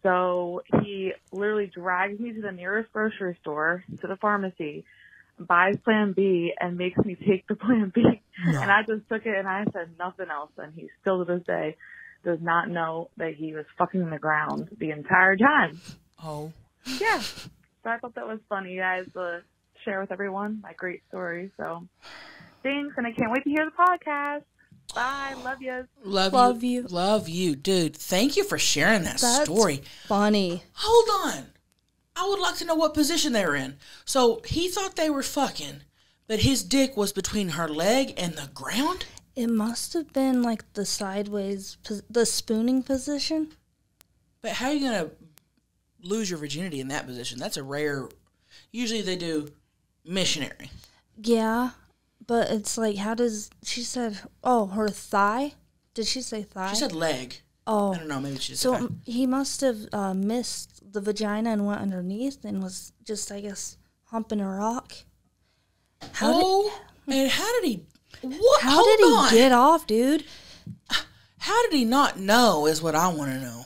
So he literally drags me to the nearest grocery store, to the pharmacy, buys Plan B and makes me take the Plan B. And I just took it and I said nothing else. And he still to this day does not know that he was fucking the ground the entire time. Oh. Yeah. So I thought that was funny, guys, to share with everyone my great story. So thanks, and I can't wait to hear the podcast. Bye. Love you. Love, Love you. you. Love you, dude. Thank you for sharing that That's story. funny. Hold on. I would like to know what position they were in. So he thought they were fucking, but his dick was between her leg and the ground? It must have been like the sideways, the spooning position. But how are you going to lose your virginity in that position? That's a rare. Usually they do missionary. Yeah, but it's like, how does she said? Oh, her thigh. Did she say thigh? She said leg. oh, I don't know. Maybe she just so said he must have uh, missed the vagina and went underneath and was just, I guess, humping a rock. How oh, and how did he? What? how Hold did he on. get off, dude? How did he not know? Is what I want to know.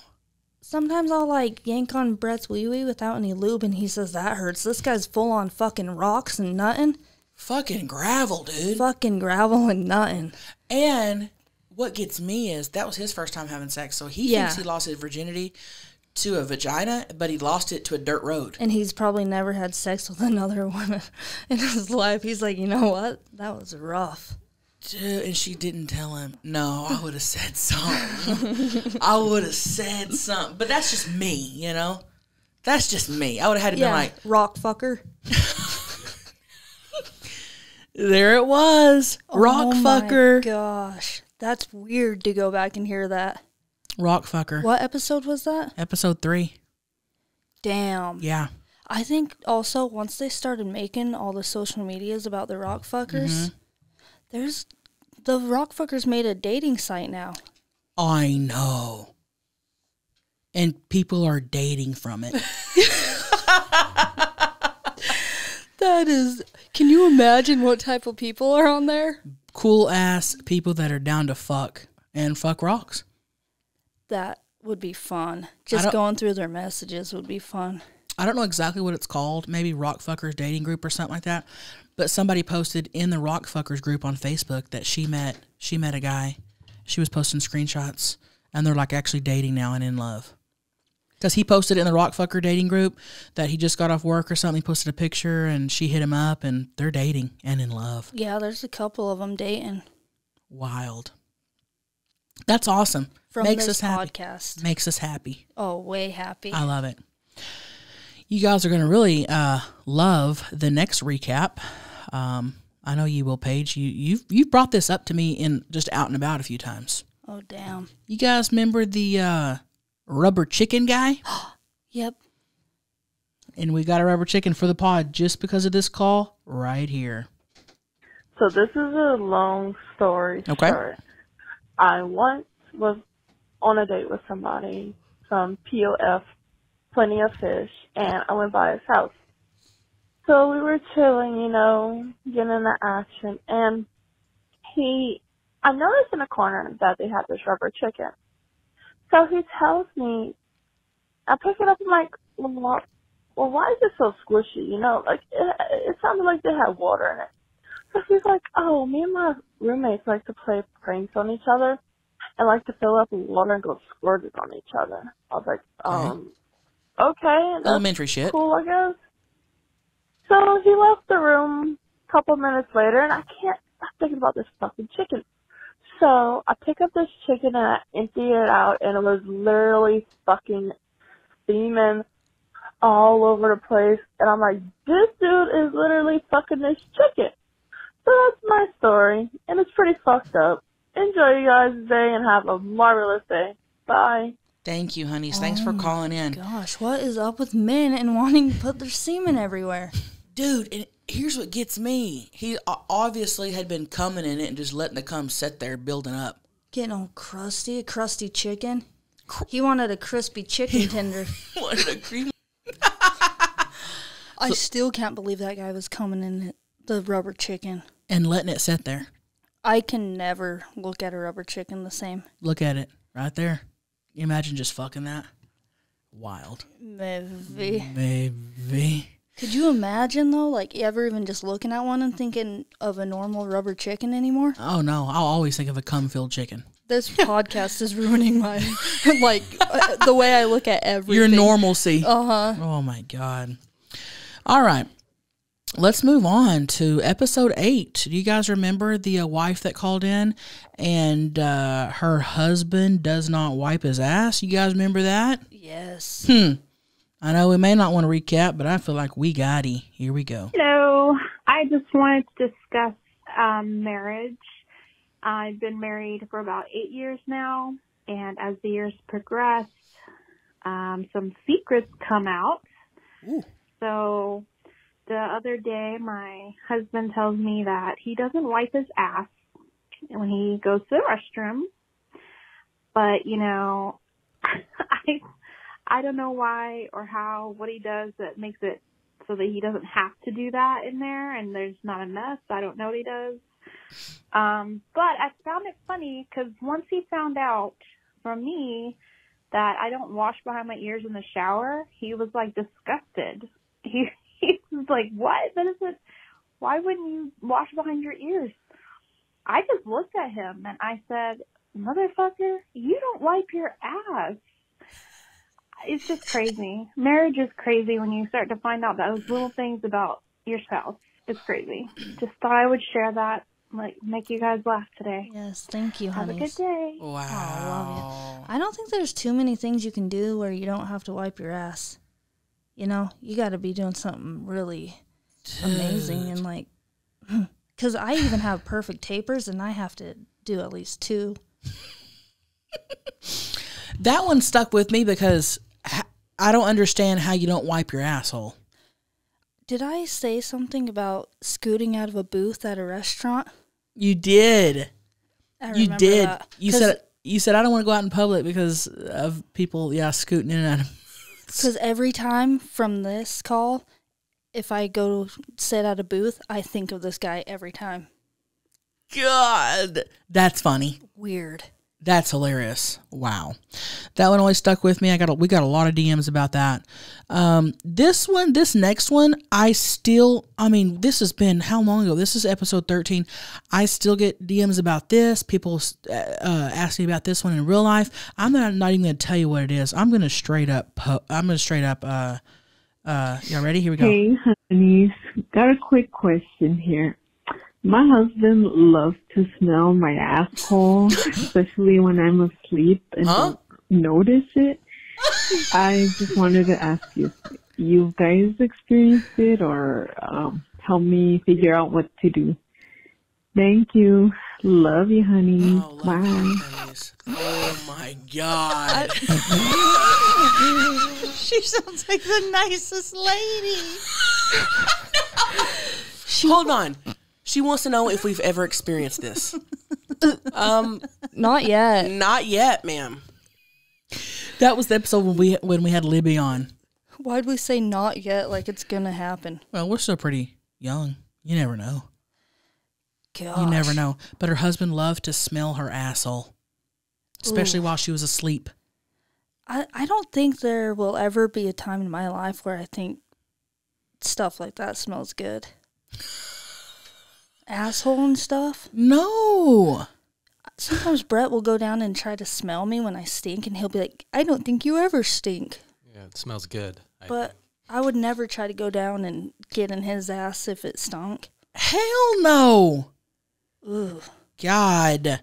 Sometimes I'll like yank on Brett's wee wee without any lube, and he says that hurts. This guy's full on fucking rocks and nutting, Fucking gravel, dude. fucking gravel and nothing. And what gets me is that was his first time having sex, so he Yeah. thinks he lost his virginity to a vagina, but he lost it to a dirt road. And he's probably never had sex with another woman in his life. He's like, you know what? That was rough. Dude, and she didn't tell him. No, I would have said something. I would have said something. But that's just me, you know? That's just me. I would have had to Yeah, be like, rock fucker. there it was. Rock oh My fucker. gosh, that's weird to go back and hear that. Rock fucker. What episode was that? Episode three. Damn. Yeah. I think also once they started making all the social medias about the rock fuckers, Mm-hmm. there's the rock fuckers made a dating site now. I know. And people are dating from it. That is. Can you imagine what type of people are on there? cool ass people that are down to fuck and fuck rocks. That would be fun. Just going through their messages would be fun. I don't know exactly what it's called, maybe Rock Fuckers Dating Group or something like that. But somebody posted in the Rock Fuckers group on Facebook that she met she met a guy. She was posting screenshots and they're like actually dating now and in love. Because he posted in the Rock Fucker dating group that he just got off work or something. He posted a picture and she hit him up and they're dating and in love. Yeah, there's a couple of them dating Wild. That's awesome. from Makes this us happy. podcast. Makes us happy. Oh, way happy. I love it. You guys are going to really uh, love the next recap. Um, I know you will, Paige. You you've you've brought this up to me in just out and about a few times. oh, damn. You guys remember the uh, rubber chicken guy? Yep. And we got a rubber chicken for the pod just because of this call right here. So this is a long story. Okay. Short. I once was on a date with somebody from POF, Plenty of Fish, and I went by his house. So we were chilling, you know, getting into action, and he, I noticed in a corner that they had this rubber chicken. So he tells me, I pick it up and I'm like, well, well, why is it so squishy? You know, like it, it sounded like they had water in it. So he's like, oh, me and my roommates like to play pranks on each other and like to fill up water and go squirt it on each other. I was like, um, okay, that's Elementary shit. cool, I guess. So he left the room a couple minutes later, and I can't stop thinking about this fucking chicken. So I pick up this chicken and I empty it out, and it was literally fucking steaming all over the place. And I'm like, this dude is literally fucking this chicken. So that's my story, and it's pretty fucked up. Enjoy you guys' day and have a marvelous day. Bye. Thank you, honeys. Thanks oh for calling in. Gosh, what is up with men and wanting to put their semen everywhere? Dude, and here's what gets me. He obviously had been coming in it and just letting the cum sit there building up. Getting all crusty, a crusty chicken. He wanted a crispy chicken tender. What a cream I still can't believe that guy was coming in it- the rubber chicken. and letting it sit there. I can never look at a rubber chicken the same. Look at it right there. You imagine just fucking that? Wild. Maybe. Maybe. Could you imagine though, like ever even just looking at one and thinking of a normal rubber chicken anymore? Oh no, I'll always think of a cum filled chicken. This podcast is ruining my like uh, the way I look at everything. Your normalcy. Uh huh. Oh my god. All right. Let's move on to episode eight. Do you guys remember the uh, wife that called in and uh, her husband does not wipe his ass? You guys remember that? Yes. Hmm. I know we may not want to recap, but I feel like we got it. Here we go. Hello. I just wanted to discuss um, marriage. I've been married for about eight years now, and as the years progress, um, some secrets come out. Ooh. So the other day, my husband tells me that he doesn't wipe his ass when he goes to the restroom. But, you know, I I don't know why or how what he does that makes it so that he doesn't have to do that in there and there's not a mess. I don't know what he does. Um, but I found it funny because once he found out from me that I don't wash behind my ears in the shower, he was like disgusted. He he was like, "What? That isn't. Why wouldn't you wash behind your ears?" I just looked at him and I said, "Motherfucker, you don't wipe your ass." It's just crazy. Marriage is crazy when you start to find out those little things about your spouse. It's crazy. Just thought I would share that, like make you guys laugh today. Yes, thank you, Have a good day. Oh, I love you. I don't think there's too many things you can do where you don't have to wipe your ass. You know, you got to be doing something really amazing and like, because I even have perfect tapers and I have to do at least two. That one stuck with me because ha- I don't understand how you don't wipe your asshole. Did I say something about scooting out of a booth at a restaurant? You did. I you did. that. You said you said I don't want to go out in public because of people, yeah, scooting in and out. of- Because every time from this call, if I go sit at a booth, I think of this guy every time. God, that's funny. Weird. That's hilarious. Wow, that one always stuck with me. I got a, we got a lot of DMs about that. Um, this one, this next one, I still. I mean, this has been how long ago? This is episode thirteen. I still get DMs about this. People uh, uh, ask me about this one in real life. I'm not, not even going to tell you what it is. I'm going to straight up. I'm going to straight up. Uh, uh, y'all ready? Here we go. Hey, honeys. Got a quick question here. My husband loves to smell my asshole, especially when I'm asleep and Huh? don't notice it. I just wanted to ask you, you guys experienced it or um, help me figure out what to do? Thank you. Love you, honey. Bye. Oh my god. she sounds like the nicest lady. Hold on. She wants to know if we've ever experienced this. Um, not yet. Not yet, ma'am. That was the episode when we when we had Libby on. Why'd we say not yet? Like it's gonna happen. Well, we're still pretty young. You never know. Gosh. You never know. But her husband loved to smell her asshole, especially Ooh. while she was asleep. I, I don't think there will ever be a time in my life where I think stuff like that smells good. Asshole and stuff? No. Sometimes Brett will go down and try to smell me when I stink, and he'll be like, I don't think you ever stink. Yeah, it smells good. I But I would never try to go down and get in his ass if it stunk. Hell no. Ooh. God.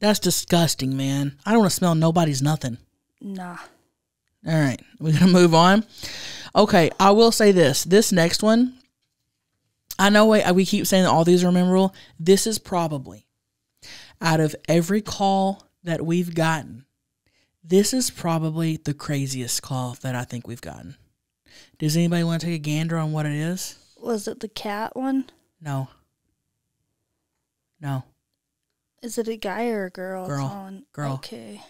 That's disgusting, man. I don't want to smell nobody's nothing. Nah. All right, we're gonna move on. Okay, I will say this: this next one, I know we, we keep saying that all these are memorable. This is probably out of every call that we've gotten, this is probably the craziest call that I think we've gotten. Does anybody want to take a gander on what it is? Was it the cat one? No. No. Is it a guy or a girl? Girl. calling? Girl. Okay.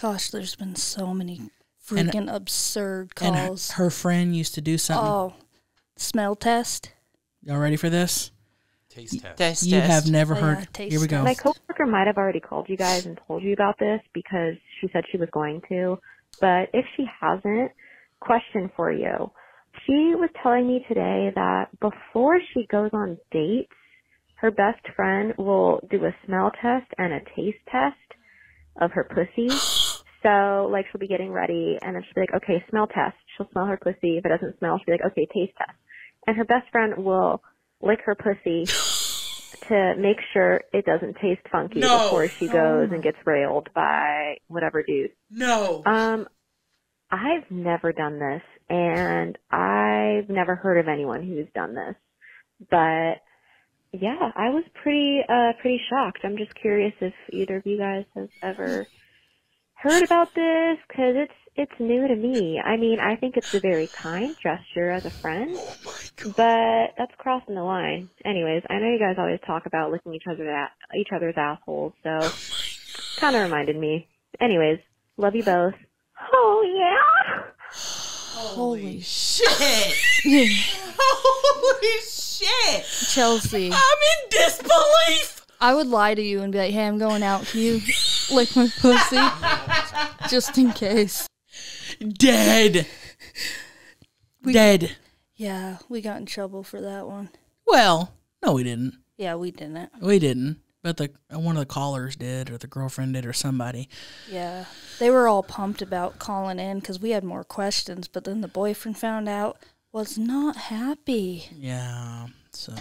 Gosh, there's been so many And- freaking absurd And her, calls. her friend used to do something. Oh, smell test. Y'all ready for this? Taste test. Taste you test. have never Oh, heard. yeah, taste Here we go. My coworker might have already called you guys and told you about this because she said she was going to. But if she hasn't, question for you. She was telling me today that before she goes on dates, her best friend will do a smell test and a taste test of her pussy. So, like, she'll be getting ready, and then she'll be like, okay, smell test. She'll smell her pussy. If it doesn't smell, she'll be like, okay, taste test. And her best friend will lick her pussy to make sure it doesn't taste funky No. before she goes and gets railed by whatever dude. No. Um, I've never done this, and I've never heard of anyone who's done this. But yeah, I was pretty uh pretty shocked. I'm just curious if either of you guys has ever heard about this because it's it's new to me. I mean, I think it's a very kind gesture as a friend, oh but that's crossing the line. Anyways, I know you guys always talk about licking each other's a- each other's assholes, so oh kind of reminded me. Anyways, love you both. Oh yeah. Holy shit. Holy shit. Chelcie. I'm in disbelief. I would lie to you and be like, hey, I'm going out. Can you lick my pussy? Just in case. Dead. We, Dead. Yeah, we got in trouble for that one. Well, no, we didn't. Yeah, we didn't. We didn't. But the one of the callers did, or the girlfriend did, or somebody. Yeah. They were all pumped about calling in because we had more questions, but then the boyfriend found out, was not happy. Yeah. So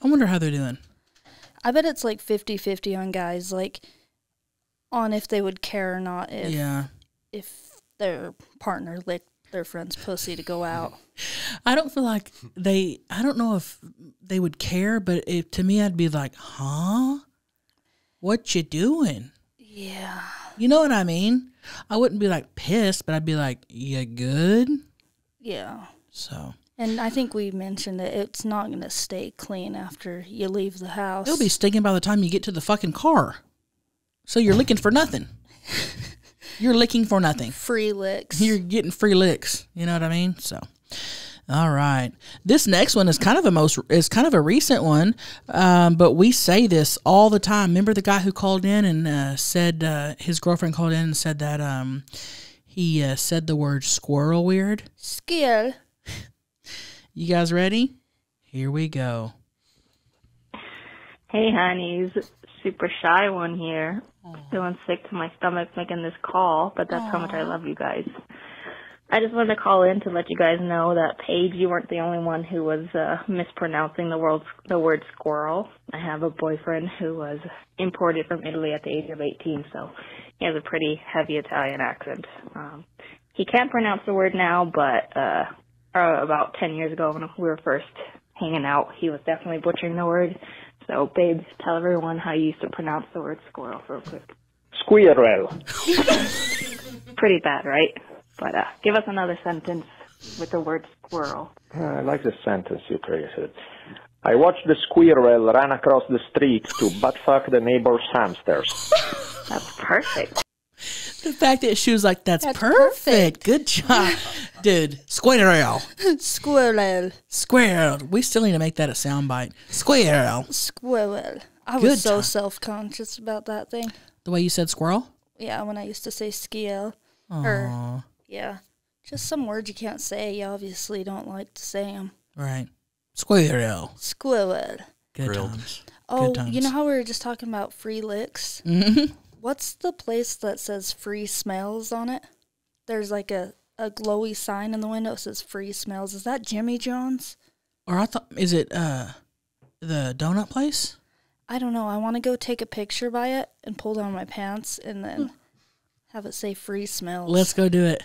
I wonder how they're doing. I bet it's like 50 50 on guys, like on if they would care or not if, Yeah. if their partner licked their friend's pussy to go out. I don't feel like they. I don't know if they would care, but it, to me, I'd be like, "Huh? What you doing?" Yeah. You know what I mean? I wouldn't be like pissed, but I'd be like, "You good?" Yeah. So And I think we mentioned that it's not going to stay clean after you leave the house. it'll be stinking by the time you get to the fucking car. So you're licking for nothing. You're licking for nothing. Free licks. You're getting free licks. You know what I mean? So, all right. This next one is kind of a most is kind of a recent one, um, but we say this all the time. Remember the guy who called in and uh, said uh, his girlfriend called in and said that um, he uh, said the word squirrel weird. Skill. You guys ready? Here we go. Hey, honeys. Super shy one here. Feeling sick to my stomach making this call, but that's how much I love you guys. I just wanted to call in to let you guys know that Paige, you weren't the only one who was uh, mispronouncing the word the word squirrel. I have a boyfriend who was imported from Italy at the age of 18, so he has a pretty heavy Italian accent. Um, he can't pronounce the word now, but uh, uh, about 10 years ago when we were first hanging out, he was definitely butchering the word. So, babes, tell everyone how you used to pronounce the word squirrel real quick. Squirrel. Pretty bad, right? But uh, give us another sentence with the word squirrel. Uh, I like the sentence you created. I watched the squirrel run across the street to butt fuck the neighbor's hamsters. That's perfect. The fact that she was like, "That's, perfect. Good job, dude." Squirrel, Squirrel. squirrel. We still need to make that a soundbite. Squirrel. Squirrel. I was Good so time. self conscious about that thing. The way you said squirrel. Yeah, when I used to say skill. Aw. Or, yeah. Just some words you can't say. You obviously don't like to say them. Right. Squirrel. Squirrel. Good Grilled. times. Oh, Good you know how we were just talking about free licks? Mhm. What's the place that says free smells on it? There's like a, a glowy sign in the window that says free smells. Is that Jimmy John's? Or I thought, is it uh the donut place? I don't know. I want to go take a picture by it and pull down my pants and then have it say free smells. Let's go do it.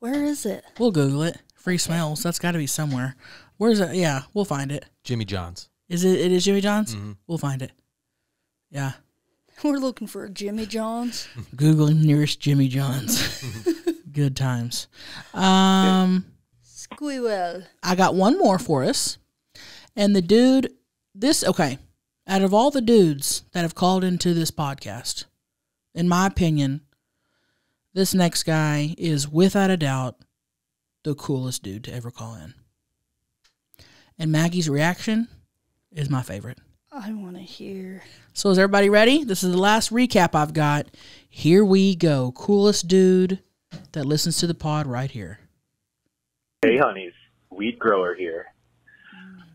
Where is it? We'll Google it. Free smells. That's got to be somewhere. Where's it? Yeah, we'll find it. Jimmy John's. Is it? It is Jimmy John's. Mhm. We'll find it. Yeah. We're looking for a Jimmy John's. Google nearest Jimmy John's. Good times. Um. Squirrel. I got one more for us. And the dude, this, okay, out of all the dudes that have called into this podcast, in my opinion, this next guy is without a doubt the coolest dude to ever call in. And Maggie's reaction is my favorite. I want to hear. So, is everybody ready? This is the last recap I've got. Here we go. Coolest dude that listens to the pod right here. Hey, honeys, weed grower here.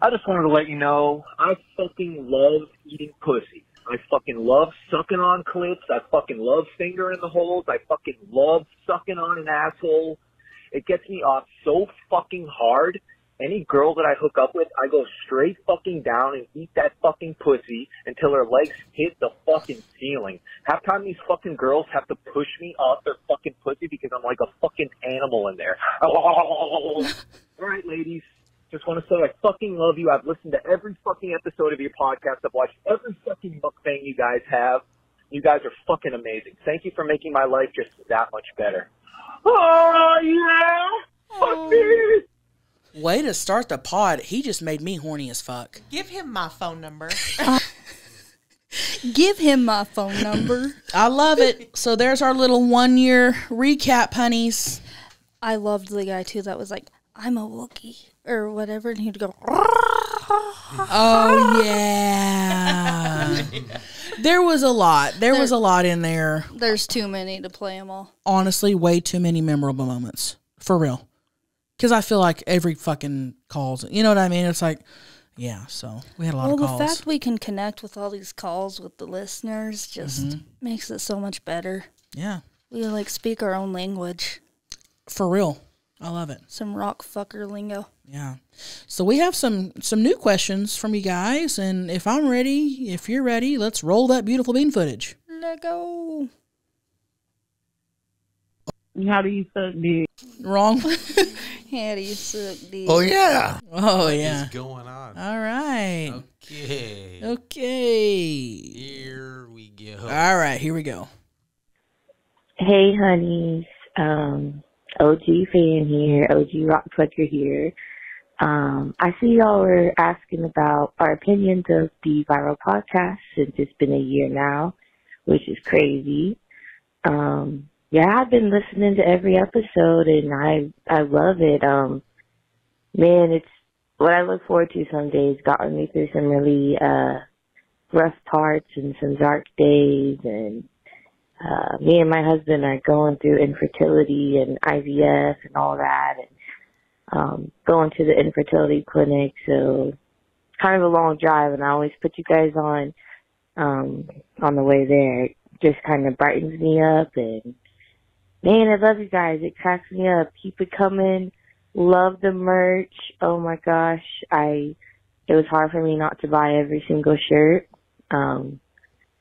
I just wanted to let you know I fucking love eating pussy. I fucking love sucking on clips. I fucking love fingering the holes. I fucking love sucking on an asshole. It gets me off so fucking hard. Any girl that I hook up with, I go straight fucking down and eat that fucking pussy until her legs hit the fucking ceiling. Half time these fucking girls have to push me off their fucking pussy because I'm like a fucking animal in there. All right, ladies. Just want to say I fucking love you. I've listened to every fucking episode of your podcast. I've watched every fucking mukbang you guys have. You guys are fucking amazing. Thank you for making my life just that much better. Oh yeah, fuck me. Way to start the pod. He just made me horny as fuck. Give him my phone number. Give him my phone number. I love it. So there's our little one year recap, honeys. I loved the guy too that was like, I'm a Wookiee or whatever, and he'd go, Oh yeah. There was a lot. There was a lot in there. There's too many to play them all. Honestly, way too many memorable moments. For real. Cuz I feel like every fucking calls, you know what I mean? It's like yeah, so we had a lot well, of the fact we can connect with all these calls with the listeners just Mhm. makes it so much better. yeah. We like speak our own language. For real. I love it. Some rock fucker lingo. Yeah. So we have some some new questions from you guys and if I'm ready, if you're ready, let's roll that beautiful bean footage. Let go. How do you suck dick? Wrong. How do you suck dick? Oh yeah. Oh What yeah. is going on? All right. Okay. Okay. Here we go. All right, here we go. Hey, honeys. Um, OG fan here. OG Rock Fucker here. Um, I see y'all were asking about our opinions of the viral podcast since it's been a year now, which is crazy. Um, yeah, I've been listening to every episode and I, I love it. Um, man, it's what I look forward to some days. Gotten me through some really, uh, rough parts and some dark days and uh, me and my husband are going through infertility and IVF and all that, and um, going to the infertility clinic. So it's kind of a long drive, and I always put you guys on um, on the way there. It just kind of brightens me up, and man, I love you guys. It cracks me up. Keep it coming. Love the merch. Oh my gosh, I. It was hard for me not to buy every single shirt. Um,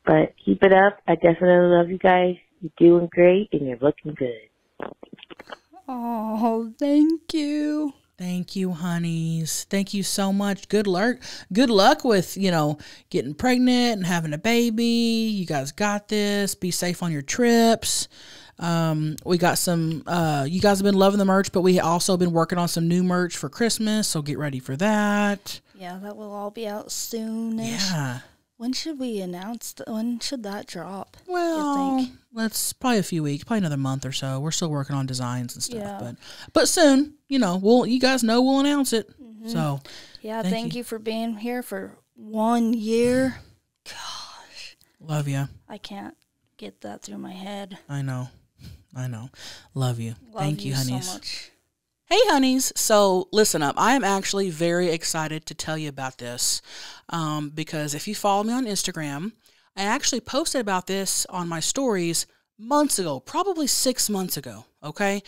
but keep it up. I definitely love you guys. You're doing great and you're looking good. Oh, thank you. Thank you, honeys. Thank you so much. Good luck. Good luck with, you know, getting pregnant and having a baby. You guys got this. Be safe on your trips. Um, we got some uh you guys have been loving the merch, but we also been working on some new merch for Christmas, so get ready for that. Yeah, that will all be out soon. Yeah. When should we announce? th- when should that drop? Well, let's probably a few weeks, probably another month or so. We're still working on designs and stuff, Yeah. but but soon, you know, we'll you guys know we'll announce it. So Yeah, thank thank, you. you. for being here for one year. Gosh, love you. I can't get that through my head. I know. I know. Love you. Love Thank you, you so honeys. much. Hey, honeys. So, listen up. I am actually very excited to tell you about this um, because if you follow me on Instagram, I actually posted about this on my stories months ago, probably six months ago. Okay.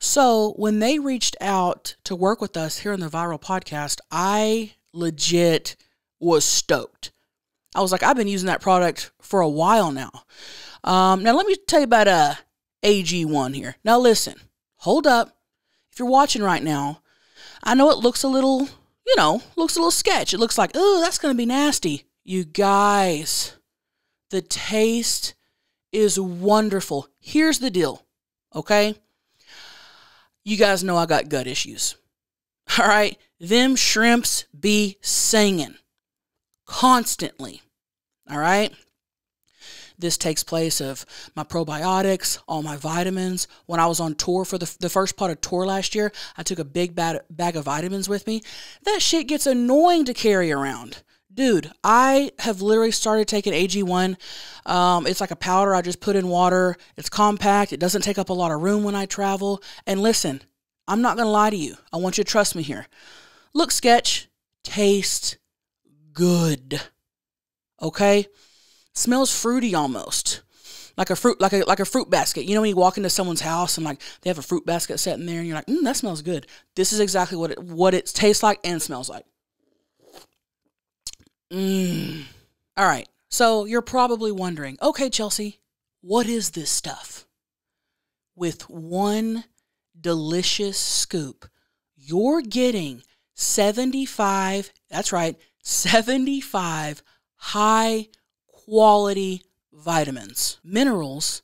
So, when they reached out to work with us here on the Viral Podcast, I legit was stoked. I was like, I've been using that product for a while now. Um, now, let me tell you about uh, AG1 here. Now, listen, hold up. If you're watching right now, I know it looks a little, you know, looks a little sketch. It looks like, oh, that's going to be nasty. You guys, the taste is wonderful. Here's the deal, okay? You guys know I got gut issues. All right? Them shrimps be singing constantly. All right? This takes place of my probiotics, all my vitamins. When I was on tour for the, the first part of tour last year, I took a big bag, bag of vitamins with me. That shit gets annoying to carry around. Dude, I have literally started taking AG1. Um, it's like a powder I just put in water. It's compact. It doesn't take up a lot of room when I travel. And listen, I'm not going to lie to you. I want you to trust me here. Look sketch, taste good. Okay? Smells fruity almost. Like a fruit like a like a fruit basket. You know when you walk into someone's house and like they have a fruit basket sitting there and you're like, mm, that smells good. This is exactly what it what it tastes like and smells like. Mm. All right. So you're probably wondering, okay, Chelcie, what is this stuff? With one delicious scoop, you're getting 75, that's right, 75 high quality vitamins, minerals,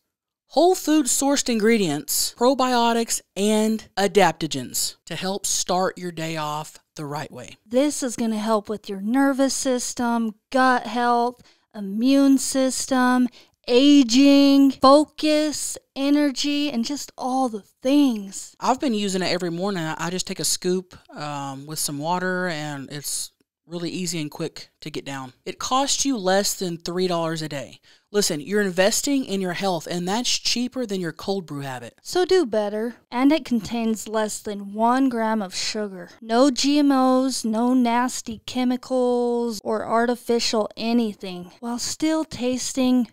whole food sourced ingredients, probiotics, and adaptogens to help start your day off the right way. This is going to help with your nervous system, gut health, immune system, aging, focus, energy, and just all the things. I've been using it every morning. I just take a scoop um, with some water, and it's really easy and quick to get down. It costs you less than $3 a day. Listen, you're investing in your health, and that's cheaper than your cold brew habit. So do better. And it contains less than one gram of sugar. No GMOs, no nasty chemicals or artificial anything, while still tasting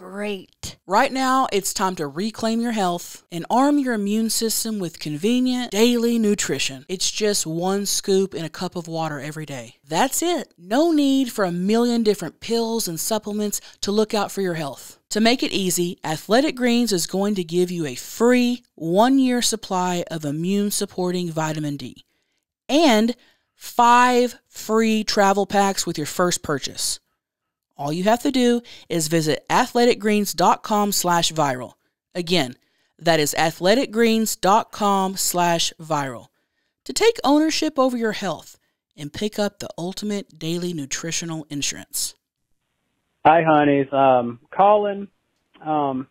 great. Right now, it's time to reclaim your health and arm your immune system with convenient daily nutrition. It's just one scoop in a cup of water every day. That's it. No need for a million different pills and supplements to look out for your health. To make it easy, Athletic Greens is going to give you a free one year supply of immune supporting vitamin D and five free travel packs with your first purchase. All you have to do is visit athleticgreens.com slash viral. Again, that is athleticgreens.com slash viral. To take ownership over your health and pick up the ultimate daily nutritional insurance. Hi, honeys. Um, Colin, um,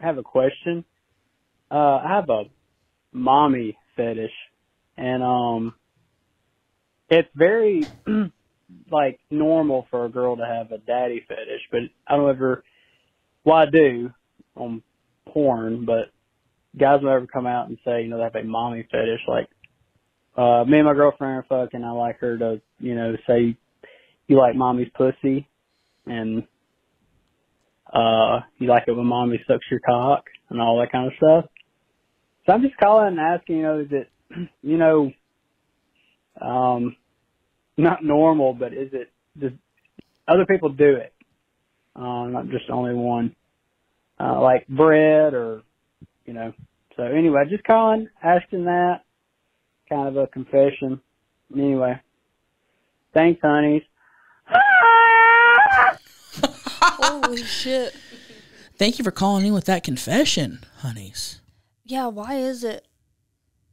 I have a question. Uh, I have a mommy fetish, and um, it's very like normal for a girl to have a daddy fetish, but I don't ever. Well, I do on porn, but guys will ever come out and say, you know, they have a mommy fetish. Like, uh, me and my girlfriend are fucking. I like her to, you know, say you like mommy's pussy, and uh, you like it when mommy sucks your cock and all that kind of stuff. So I'm just calling and asking, you know, is it, you know, um, not normal, but is it, does other people do it? Uh, not just only one, uh, like bread or, you know, so anyway, just calling, asking that, kind of a confession. Anyway, thanks, honeys. Holy shit. Thank you for calling in with that confession, honeys. Yeah, why is it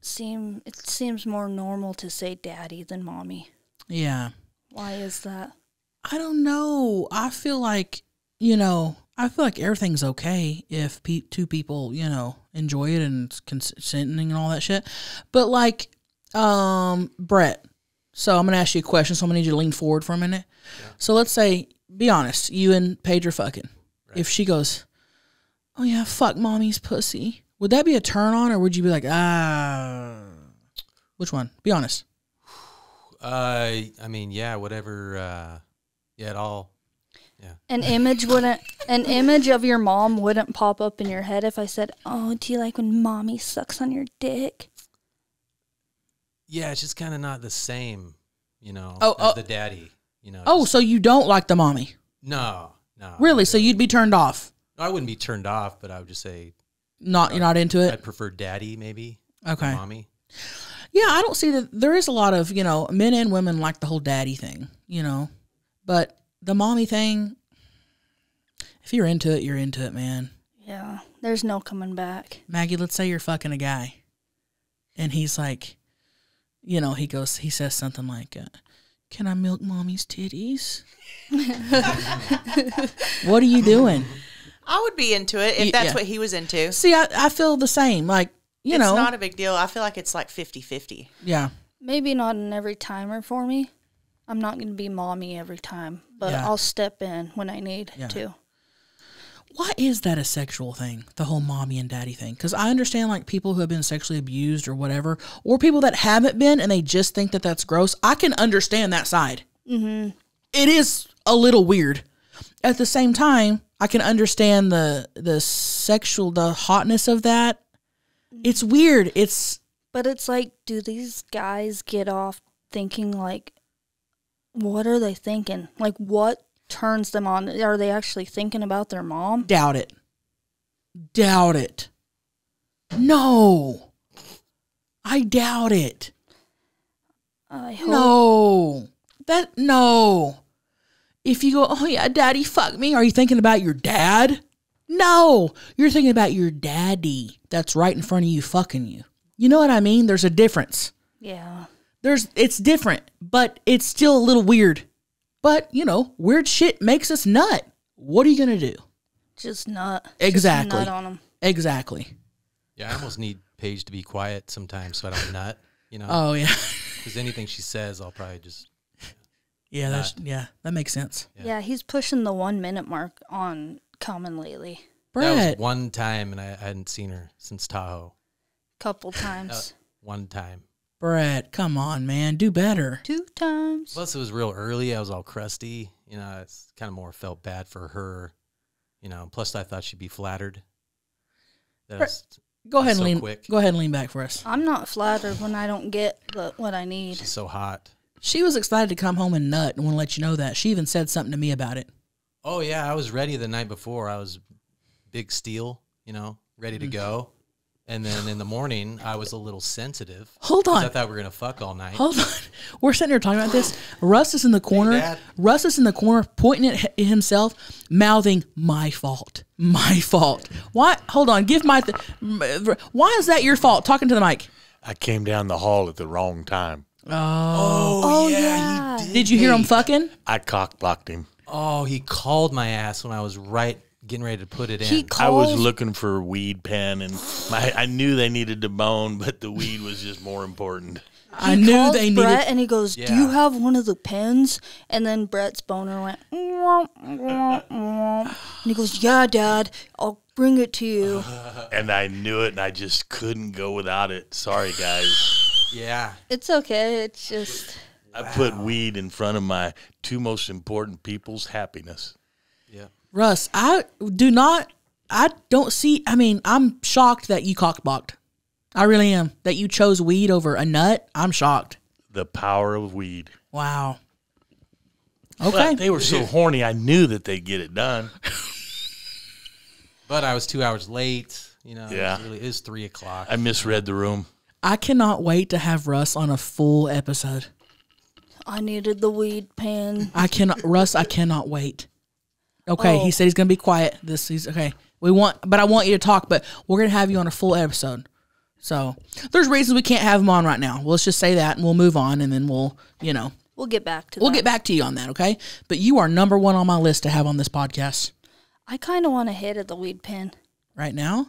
seem it seems more normal to say daddy than mommy? Yeah. Why is that? I don't know. I feel like, you know, I feel like everything's okay if pe- two people, you know, enjoy it and consenting and all that shit. But like, um, Brett. So I'm gonna ask you a question. So I'm gonna need you to lean forward for a minute. So let's say, be honest, you and Paige are fucking. If she goes, "Oh yeah, fuck mommy's pussy," would that be a turn on, or would you be like, ah? Which one? Be honest. Uh, I mean, yeah, whatever. Uh, yeah, it all. Yeah. An image wouldn't an image of your mom wouldn't pop up in your head if I said, "Oh, do you like when mommy sucks on your dick?" Yeah, it's just kind of not the same, you know, Oh, as oh. the daddy. You know. Oh, so you don't like the mommy? No, no. Really? So you'd be turned off? I wouldn't be turned off, but I would just say Not you're not into it. I'd prefer daddy, maybe. Okay. Mommy. Yeah, I don't see that. There is a lot of you know men and women like the whole daddy thing, you know, but the mommy thing. If you're into it, you're into it, man. Yeah, there's no coming back. Maggie, let's say you're fucking a guy, and he's like, you know, he goes, he says something like, uh, "Can I milk mommy's titties?" what are you doing? I would be into it if Y- that's yeah. what he was into. See, I, I feel the same. Like you it's know, not a big deal. I feel like it's like 50-50. yeah. Maybe not an every timer for me. I'm not going to be mommy every time, but Yeah. I'll step in when I need Yeah. to. why is that a sexual thing? The whole mommy and daddy thing? Because I understand like people who have been sexually abused or whatever, or people that haven't been and they just think that that's gross. I can understand that side. Mm-hmm. It is a little weird. At the same time, I can understand the the sexual the hotness of that. It's weird. It's But it's like, do these guys get off thinking like, what are they thinking? Like, what turns them on? Are they actually thinking about their mom? doubt it. Doubt it. No. I doubt it. I hope. No. That no. If you go, oh yeah, daddy, fuck me. Are you thinking about your dad? No. You're thinking about your daddy that's right in front of you fucking you. You know what I mean? There's a difference. Yeah. There's it's different, but it's still a little weird. But, you know, weird shit makes us nut. What are you going to do? Just not. just Exactly. nut on them. Exactly. Yeah, I almost need Paige to be quiet sometimes so I don't nut. You know. Oh, yeah. Because anything she says, I'll probably just. Yeah, that's yeah, that makes sense. Yeah. he's pushing the one minute mark on common lately. Brett. That was one time, and I, I hadn't seen her since Tahoe. Couple Uh, times. one time. Brett, come on, man, do better. Two times. Plus, it was real early. I was all crusty. You know, it's kind of more felt bad for her. You know, plus I thought she'd be flattered. That I was, Go ahead and so lean. quick. Go ahead and lean back for us. I'm not flattered when I don't get the, what I need. She's so hot. She was excited to come home and nut, and want to let you know that. She even said something to me about it. Oh yeah, I was ready the night before. I was big steel, you know, ready Mm. to go. And then in the morning, I was a little sensitive. Hold 'cause on. I thought we were gonna fuck all night. Hold on. We're sitting here talking about this. Russ is in the corner. Dad. Russ is in the corner, pointing at h- himself, mouthing, "My fault. My fault." Why? Hold on. Give my. Th- why is that your fault? Talking to the mic. I came down the hall at the wrong time. Oh. Oh, yeah, he Did you hear him fucking? I cock blocked him. Oh, he called my ass when I was right getting ready to put it in. I was looking for a weed pen, and my, I knew they needed the bone, but the weed was just more important. I He knew calls they Brett needed. and he goes, "Do Yeah. you have one of the pens?" And then Brett's boner went, "Womp, womp, womp." and he goes, "Yeah, Dad, I'll bring it to you." And I knew it, and I just couldn't go without it. Sorry, guys. Yeah. It's okay. It's just I put weed in front of my two most important people's happiness. Yeah. Russ, I do not. I don't see. I mean, I'm shocked that you cockblocked. I really am. That you chose weed over a nut. I'm shocked. The power of weed. Wow. But Okay. they were so horny, I knew that they'd get it done. But I was two hours late. You know, Yeah. it really is three o'clock. I misread the room. I cannot wait to have Russ on a full episode. I needed the weed pen. I cannot, Russ. I cannot wait. Okay, Oh. he said he's gonna be quiet. This he's okay. We want, but I want you to talk. But we're gonna have you on a full episode. So there's reasons we can't have him on right now. Let's just say that, and we'll move on, and then we'll, you know, We'll get back to we'll that. get back to you on that. Okay. But you are number one on my list to have on this podcast I kind of want to hit at the weed pen. right now.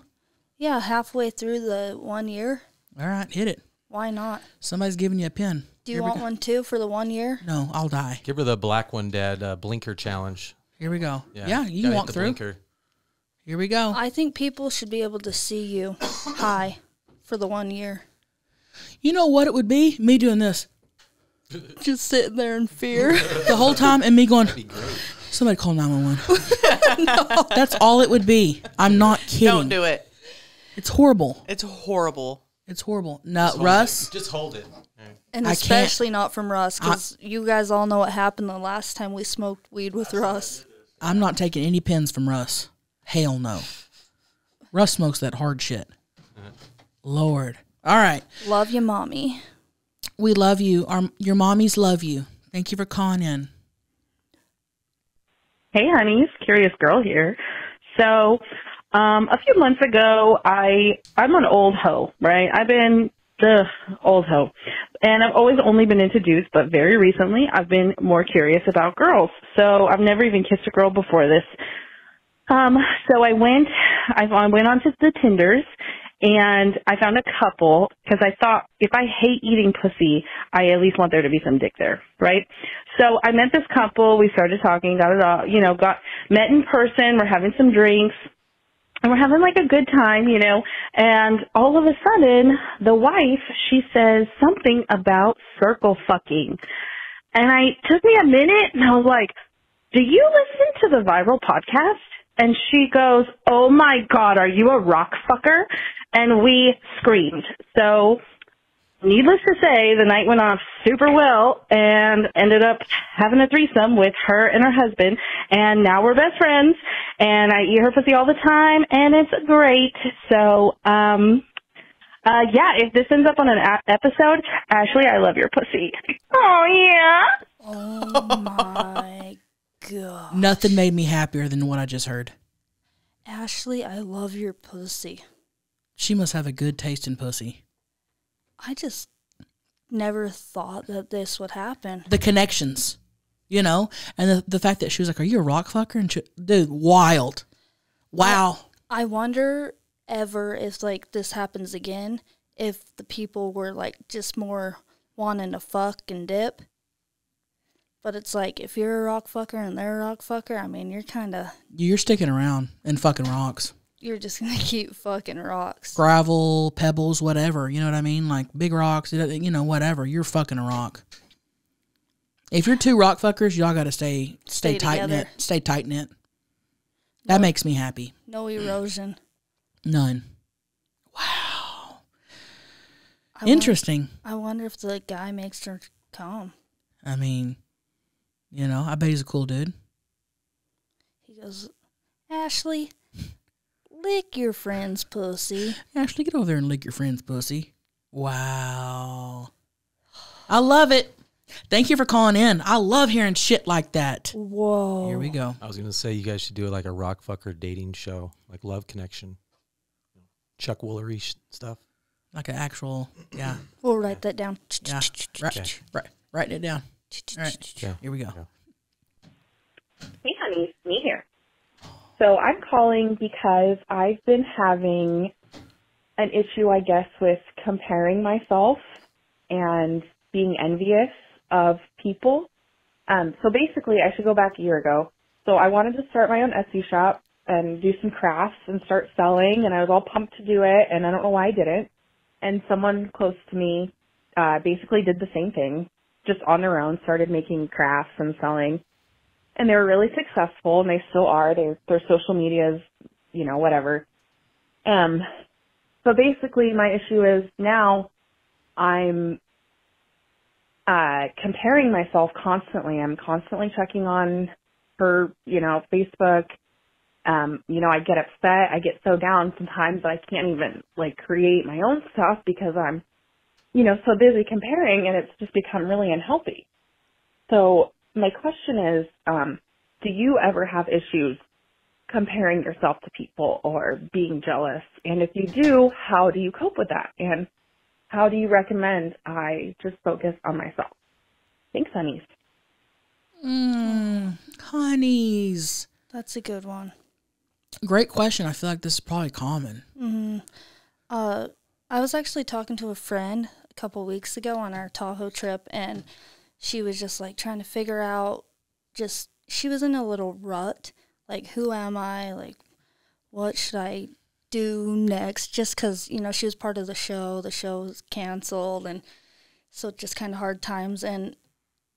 Yeah, halfway through the one year. All right, hit it. Why not? Somebody's giving you a pin. Do you Here we want go. one too for the one year? No, I'll die. Give her the black one, Dad. Uh, blinker challenge. Here we go. Yeah, Yeah, you gotta hit walk the through. Blinker. Here we go. I think people should be able to see you high for the one year. You know what it would be? Me doing this Just sitting there in fear. the whole time, and me going. Somebody call nine one one. That's all it would be. I'm not kidding. Don't do it. It's horrible. It's horrible. It's horrible. No, Just hold Russ. it. Just hold it. And I especially not from Russ, because you guys all know what happened the last time we smoked weed with Russ. I'm not taking any pins from Russ. Hell no. Russ smokes that hard shit. Lord. All right. Love you, mommy. We love you. Our your mommies love you. Thank you for calling in. Hey, honeys, curious girl here. So, um, a few months ago, I I'm an old hoe, right? I've been the old hoe, and I've always only been into dudes, but very recently, I've been more curious about girls. So I've never even kissed a girl before this. Um, so I went, I went onto the Tinders, and I found a couple because I thought if I hate eating pussy, I at least want there to be some dick there, right? So I met this couple. We started talking, da da da. You know, got met in person. We're having some drinks. And we're having like a good time, you know, and all of a sudden, the wife, she says something about circle fucking. And I took me a minute and I was like, do you listen to the viral podcast? And she goes, oh my God, are you a rock fucker? And we screamed. So needless to say, the night went off super well and ended up having a threesome with her and her husband. And now we're best friends and I eat her pussy all the time and it's great. So, um, uh, yeah, if this ends up on an a- episode, Ashley, I love your pussy. Oh, yeah. Oh my god. Nothing made me happier than what I just heard. Ashley, I love your pussy. She must have a good taste in pussy. I just never thought that this would happen. The connections, you know, and the the fact that she was like, "Are you a rock fucker?" And she, dude, wild, wow. I wonder ever if like this happens again, if the people were like just more wanting to fuck and dip. But it's like if you're a rock fucker and they're a rock fucker, I mean you're kinda You're sticking around and fucking rocks, you're just gonna keep fucking rocks. gravel, pebbles, whatever. You know what I mean? Like big rocks, you know, whatever. You're fucking a rock. If you're two rock fuckers, y'all got to stay stay, Stay tight knit, stay tight knit. That makes me happy. No erosion. None. I won- Interesting. I wonder if the guy makes her come. I mean, you know, I bet he's a cool dude. He goes, Ashley, lick your friend's pussy. Ashley, get over there and lick your friend's pussy. Wow. I love it. Thank you for calling in. I love hearing shit like that. Whoa. Here we go. I was gonna say you guys should do like a rock fucker dating show, like Love Connection, Chuck Woolery sh- stuff. Like an actual, yeah. We'll write that down. Yeah. Right, right, writing it down. All right. Yeah. Here we go. Hey, honey, me here. So I'm calling because I've been having an issue, I guess, with comparing myself and being envious of people. Um, so basically, I should go back a year ago. So I wanted to start my own Etsy shop and do some crafts and start selling, and I was all pumped to do it, and I don't know why I didn't. And someone close to me uh, basically did the same thing, just on their own, started making crafts and selling and they were really successful and they still are. They their social medias, you know, whatever. Um so basically my issue is now I'm uh comparing myself constantly. I'm constantly checking on her, you know, Facebook. Um, you know, I get upset, I get so down sometimes that I can't even like create my own stuff because I'm you know, so busy comparing and it's just become really unhealthy. So my question is, um, do you ever have issues comparing yourself to people or being jealous? And if you do, how do you cope with that? And how do you recommend I just focus on myself? Thanks, honeys. Mm, honeys. That's a good one. Great question. I feel like this is probably common. hmm Uh, I was actually talking to a friend a couple weeks ago on our Tahoe trip, and she was just like trying to figure out. Just she was in a little rut. Like, who am I? Like, what should I do next? Just because you know she was part of the show. The show was canceled, and so just kind of hard times. And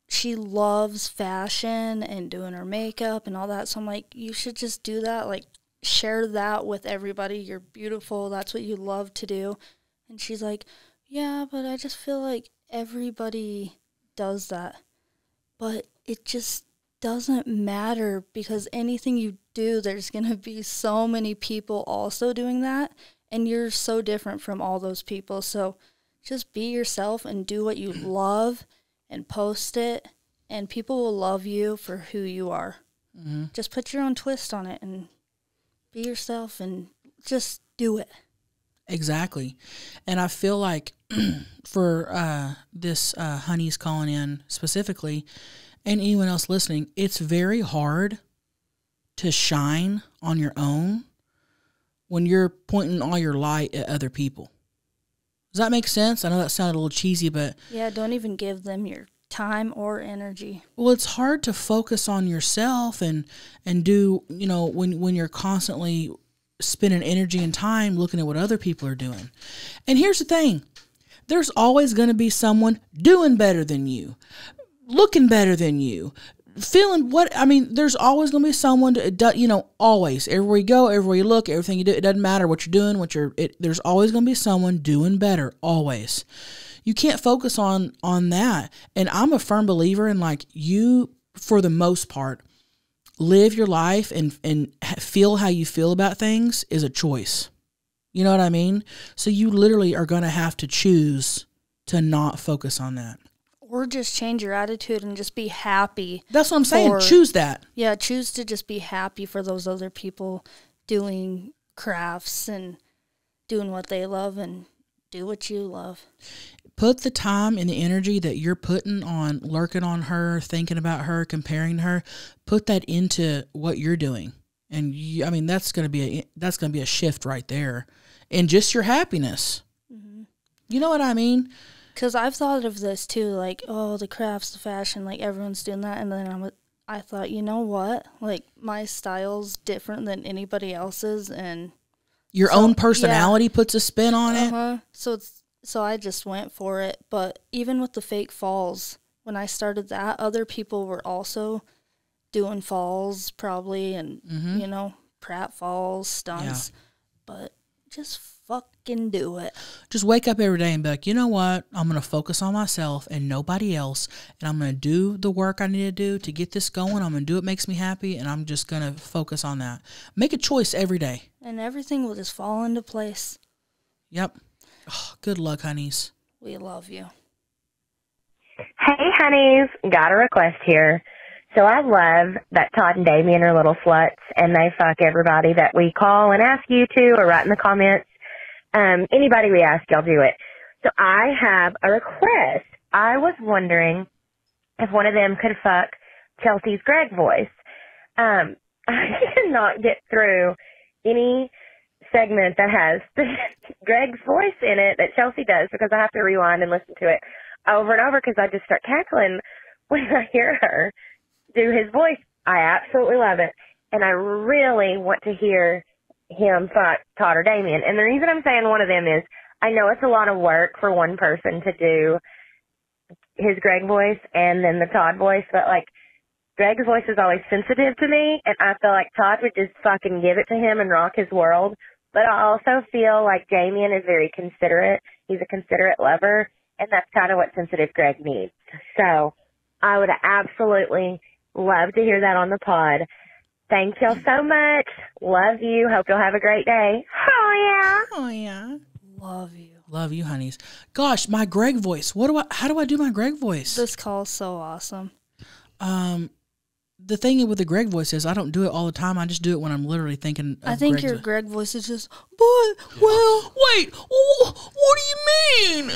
she loves fashion and doing her makeup and all that. So I'm like, you should just do that. Like, share that with everybody. You're beautiful. That's what you love to do. And she's like, yeah, but I just feel like everybody does that. But it just doesn't matter because anything you do, there's going to be so many people also doing that. And you're so different from all those people. So just be yourself and do what you love and post it. And people will love you for who you are. Mhm. Just put your own twist on it and be yourself and just do it. Exactly. And I feel like for uh, this uh, honeys calling in specifically, and anyone else listening, it's very hard to shine on your own when you're pointing all your light at other people. Does that make sense? I know that sounded a little cheesy, but Yeah, don't even give them your time or energy. well, it's hard to focus on yourself and and do you know when when you're constantly spending energy and time looking at what other people are doing. And here's the thing: there's always going to be someone doing better than you, looking better than you, feeling what I mean. There's always going to be someone to, you know, always everywhere you go, everywhere you look, everything you do. It doesn't matter what you're doing, what you're. It, there's always going to be someone doing better, always. You can't focus on on that. And I'm a firm believer in like you, for the most part, live your life and and feel how you feel about things is a choice. You know what I mean? So you literally are going to have to choose to not focus on that. Or just change your attitude and just be happy. That's what I'm saying. for- Choose that. Yeah, choose to just be happy for those other people doing crafts and doing what they love and do what you love. Put the time and the energy that you're putting on lurking on her, thinking about her, comparing her. Put that into what you're doing, and you, I mean that's going to be a that's going to be a shift right there, and just your happiness. Mm-hmm. You know what I mean? Because I've thought of this too, like, oh, the crafts, the fashion, like everyone's doing that. And then I'm, I thought, you know what? Like, my style's different than anybody else's. And Your So, own yeah. personality puts a spin on it. Uh-huh. So it's so I just went for it. But even with the fake falls, when I started that, other people were also doing falls probably, and Mhm. you know, prat falls, stunts. But just fucking do it. Just wake up every day and be like, you know what? I'm going to focus on myself and nobody else. And I'm going to do the work I need to do to get this going. I'm going to do what makes me happy. And I'm just going to focus on that. Make a choice every day. And everything will just fall into place. Yep. Oh, good luck, honeys. We love you. Hey, honeys, got a request here. So I love that Todd and Damian are little sluts and they fuck everybody that we call and ask you to or write in the comments. Um, anybody we ask, y'all do it. So I have a request. I was wondering if one of them could fuck Chelcie's Greg voice. Um, I cannot get through any segment that has Greg's voice in it that Chelcie does because I have to rewind and listen to it over and over because I just start cackling when I hear her do his voice. I absolutely love it. And I really want to hear him fuck Todd or Damian. And the reason I'm saying one of them is I know it's a lot of work for one person to do his Greg voice and then the Todd voice, but like Greg's voice is always sensitive to me and I feel like Todd would just fucking give it to him and rock his world. But I also feel like Damien is very considerate. He's a considerate lover and that's kind of what sensitive Greg needs. So I would absolutely love to hear that on the pod. Thank y'all so much. Love you. Hope you'll have a great day. Oh yeah. Oh yeah. Love you. Love you, honeys. Gosh, my Greg voice. What do I? How do I do my Greg voice? This call's so awesome. Um, the thing with the Greg voice is I don't do it all the time. I just do it when I'm literally thinking. Of I think Greg's your Greg voice is just, but, well, wait, wh- what do you mean?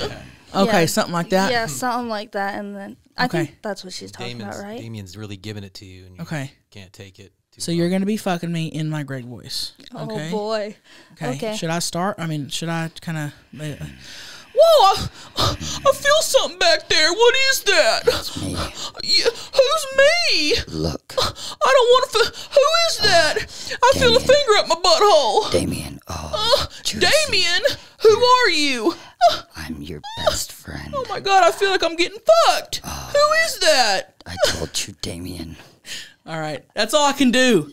Okay, Yeah. something like that. Yeah, something like that. And then I Okay. think that's what she's talking Damian's, about, right? Damian's really giving it to you, and you Okay. can't take it. So you're gonna be fucking me in my Greg voice. Oh, Okay. boy. Okay. Okay. Should I start? I mean, should I kind of? Uh, Whoa! I, I feel something back there. What is that? That's me. who's me? Look, I don't want to. F- who is that? I feel a finger up my butthole. Damian. Oh, Uh, Damian, who are you? I'm your uh, best friend. Oh my god, I feel like I'm getting fucked. Oh. Who is that? I told you, Damian. All right, that's all I can do.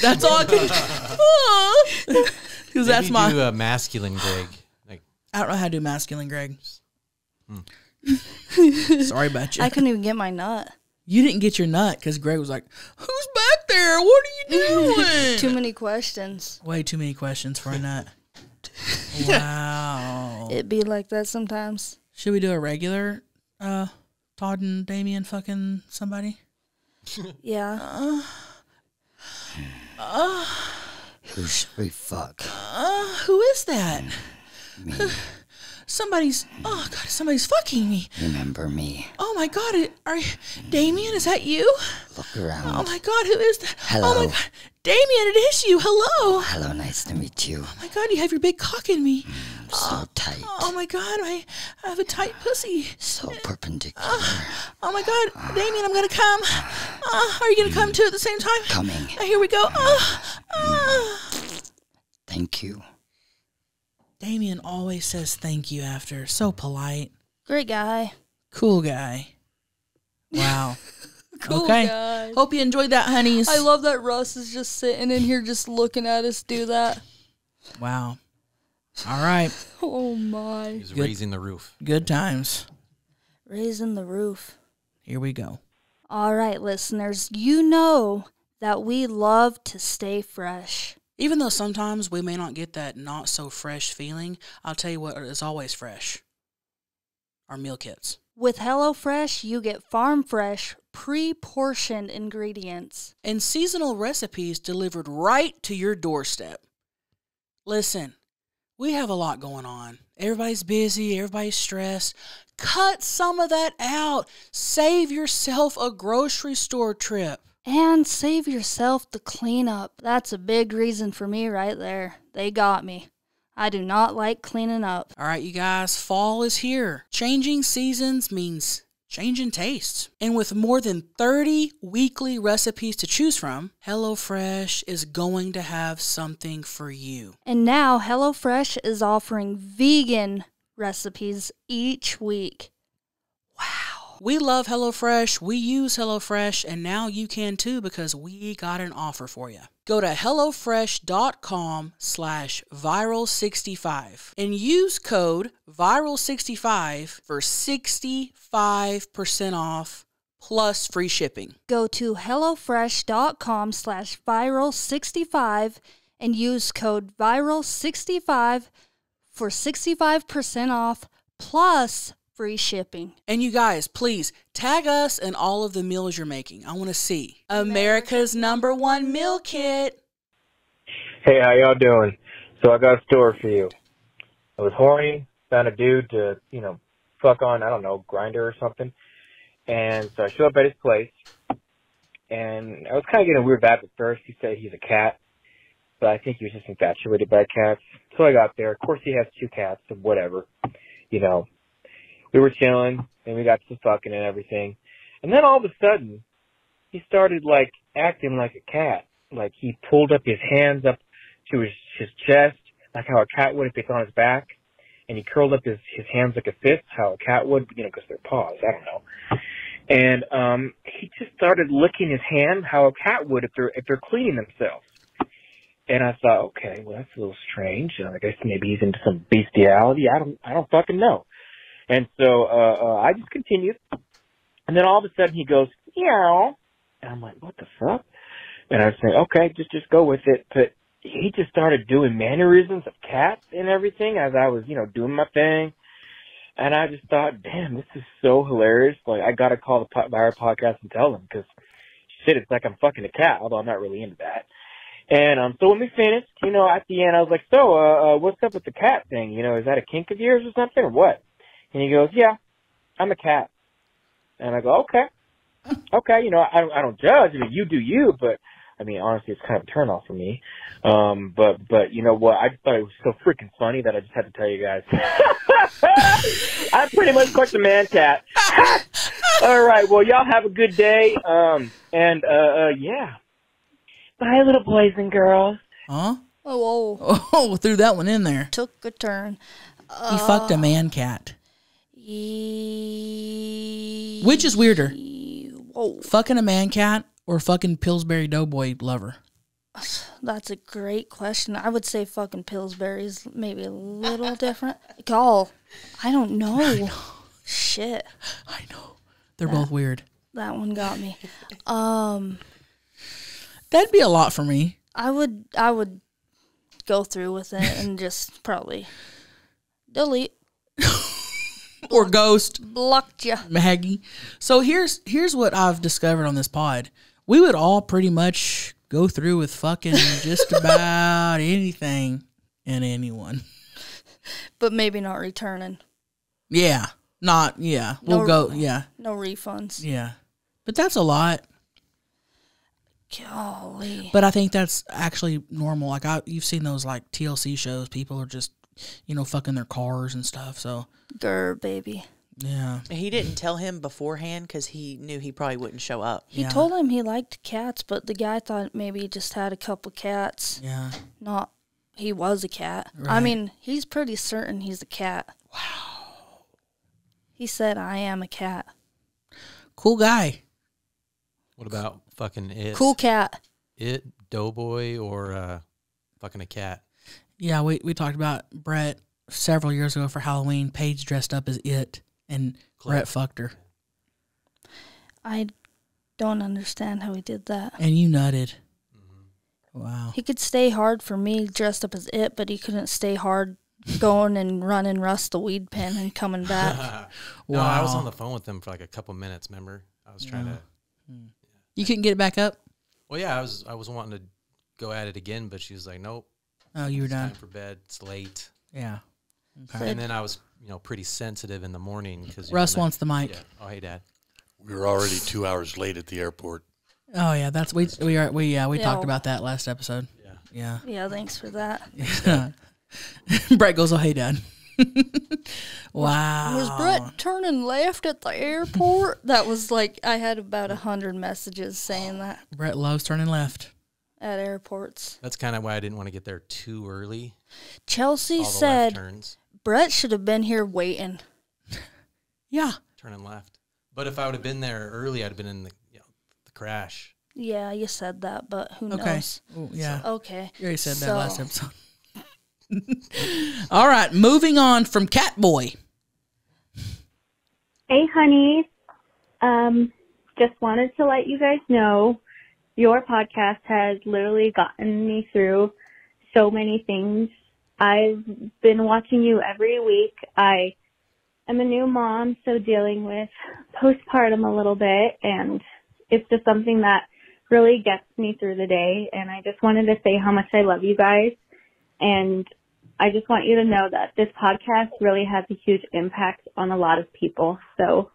That's all I can. Uh. Because that's Maybe my. do a masculine Greg. Like I don't know how to do masculine, Greg. Hmm. Sorry about you. I couldn't even get my nut. You didn't get your nut because Greg was like, "Who's back there? What are you doing?" Too many questions. Way too many questions for a nut. wow. It be like that sometimes. Should we do a regular uh Todd and Damian fucking somebody? Yeah. Uh, uh, Who should we fuck? uh, who is that? Me. somebody's. Oh God, somebody's fucking me. Remember me. Oh my God, are Damian? Is that you? Look around. Oh my God, who is that? Oh Hello. my God, Damian, it is you. Hello. Hello, nice to meet you. Oh my God, you have your big cock in me. So tight. Oh my God, I, I have a tight pussy. So perpendicular. Oh my God, Damian, I'm gonna come. Uh, are you gonna come too at the same time? Coming. Uh, here we go. Uh, uh. Thank you. Damian always says thank you after. So polite. Great guy. Cool guy. Wow. Cool okay. guy. Hope you enjoyed that, honeys. I love that Russ is just sitting in here just looking at us do that. Wow. All right. Oh my. He's Good. raising the roof. Good times. Raising the roof. Here we go. All right, listeners, you know that we love to stay fresh. Even though sometimes we may not get that not so fresh feeling, I'll tell you what is always fresh. Our meal kits. With HelloFresh, you get farm fresh, pre portioned ingredients. and seasonal recipes delivered right to your doorstep. Listen, we have a lot going on. Everybody's busy, everybody's stressed. Cut some of that out. Save yourself a grocery store trip. And save yourself the cleanup. That's a big reason for me right there. They got me. I do not like cleaning up. All right, you guys, fall is here. Changing seasons means changing tastes. And with more than 30 weekly recipes to choose from, HelloFresh is going to have something for you. And now HelloFresh is offering vegan recipes each week. We love HelloFresh. We use HelloFresh, and now you can too because we got an offer for you. Go to HelloFresh.com slash Viral65 and use code Viral65 for 65% off plus free shipping. Go to HelloFresh.com slash viral65 and use code viral65 for 65% off plus free shipping. And you guys, please tag us in all of the meals you're making. I want to see America's number one meal kit. Hey, how y'all doing? So I got a story for you. I was horny, found a dude to, you know, fuck on, I don't know, Grindr or something. And so I show up at his place, and I was kind of getting a weird vibe at first. He said he's a cat, but I think he was just infatuated by cats. So I got there. Of course, he has two cats, so whatever. You know, we were chilling, and we got to fucking and everything. And then all of a sudden, he started like acting like a cat. Like he pulled up his hands up to his his chest, like how a cat would if it's on his back, and he curled up his his hands like a fist, how a cat would, you know, because they're paws. I don't know. And um, he just started licking his hand, how a cat would if they're if they're cleaning themselves. And I thought, okay, well that's a little strange. Uh, I guess maybe he's into some bestiality. I don't I don't fucking know. And so uh, uh, I just continued. And then all of a sudden he goes, meow. And I'm like, what the fuck? And I saying, okay, just just go with it. But he just started doing mannerisms of cats and everything as I was, you know, doing my thing. And I just thought, damn, this is so hilarious. Like, I gotta call the po- Viral podcast and tell them because shit, it's like I'm fucking a cat, although I'm not really into that. And um, so when we finished, you know, at the end, I was like, so, uh, uh, what's up with the cat thing? You know, is that a kink of yours or something or what? And he goes, yeah, I'm a cat. And I go, okay, okay. You know, I don't, I don't judge. I mean, you do you, but I mean, honestly, it's kind of a turn off for me. Um, but, but you know what? I just thought it was so freaking funny that I just had to tell you guys. I pretty much quite the man cat. All right. Well, y'all have a good day. Um, and, uh, uh, yeah. Bye, little boys and girls. Huh? Oh, whoa. Oh, threw that one in there. Took a turn. He fucked a man cat. Which is weirder? Whoa. Fucking a man cat or fucking Pillsbury Doughboy lover? That's a great question. I would say fucking Pillsbury's maybe a little different. Call. I don't know. Shit. I know. They're both weird. That one got me. Um That'd be a lot for me. I would I would go through with it and just probably delete Or ghost. blocked you. Maggie. So here's here's what I've discovered on this pod. We would all pretty much go through with fucking just about anything and anyone. but maybe not returning. Yeah. Not yeah. We'll No- go yeah. No refunds. Yeah. But that's a lot. Golly. But I think that's actually normal. Like I you've seen those like TLC shows, people are just you know, fucking their cars and stuff. So Grr, baby. yeah. He didn't tell him beforehand because he knew he probably wouldn't show up. He told him he liked cats, but the guy thought maybe he just had a couple cats. Yeah. Not he was a cat. I mean, he's pretty certain he's a cat. Wow. He said, I am a cat. Cool guy. What about fucking it? Cool cat. It, Doughboy, or uh, fucking a cat? Yeah, we, we talked about Brett several years ago for Halloween. Paige dressed up as it and Brett fucked her. I don't understand how he did that. And you nutted. Mm-hmm. Wow. He could stay hard for me dressed up as it, but he couldn't stay hard going and running Russ the weed pen and coming back. no, I was on the phone with him for like a couple minutes. Remember, I was trying to. Hmm. You couldn't get it back up? Well, yeah, I was. I was wanting to go at it again, but she was like, "Nope." Oh, you were it's done. Time for bed. It's late. Yeah. Okay. And then I was, you know, pretty sensitive in the morning because Russ wants the mic. Yeah. Oh, hey, Dad. We were already two hours late at the airport. Oh yeah, that's we we are we yeah we Yeah. talked about that last episode. Yeah. yeah, Yeah. thanks for that. Yeah. Brett goes, "Oh hey, Dad." wow. Was Brett turning left at the airport? that was like I had about a hundred messages saying that Brett loves turning left. At airports. That's kind of why I didn't want to get there too early. Chelcie All the left said. Brett should have been here waiting. Yeah. Turning left. But if I would have been there early, I'd have been in the you know, the crash. Yeah, you said that, but who Okay. knows? Ooh, yeah. Okay. You already said that last episode. All right, moving on from Catboy. Hey, honey. Um, just wanted to let you guys know your podcast has literally gotten me through so many things. I've been watching you every week. I am a new mom, so dealing with postpartum a little bit, and it's just something that really gets me through the day. And I just wanted to say how much I love you guys. And I just want you to know that this podcast really has a huge impact on a lot of people. So,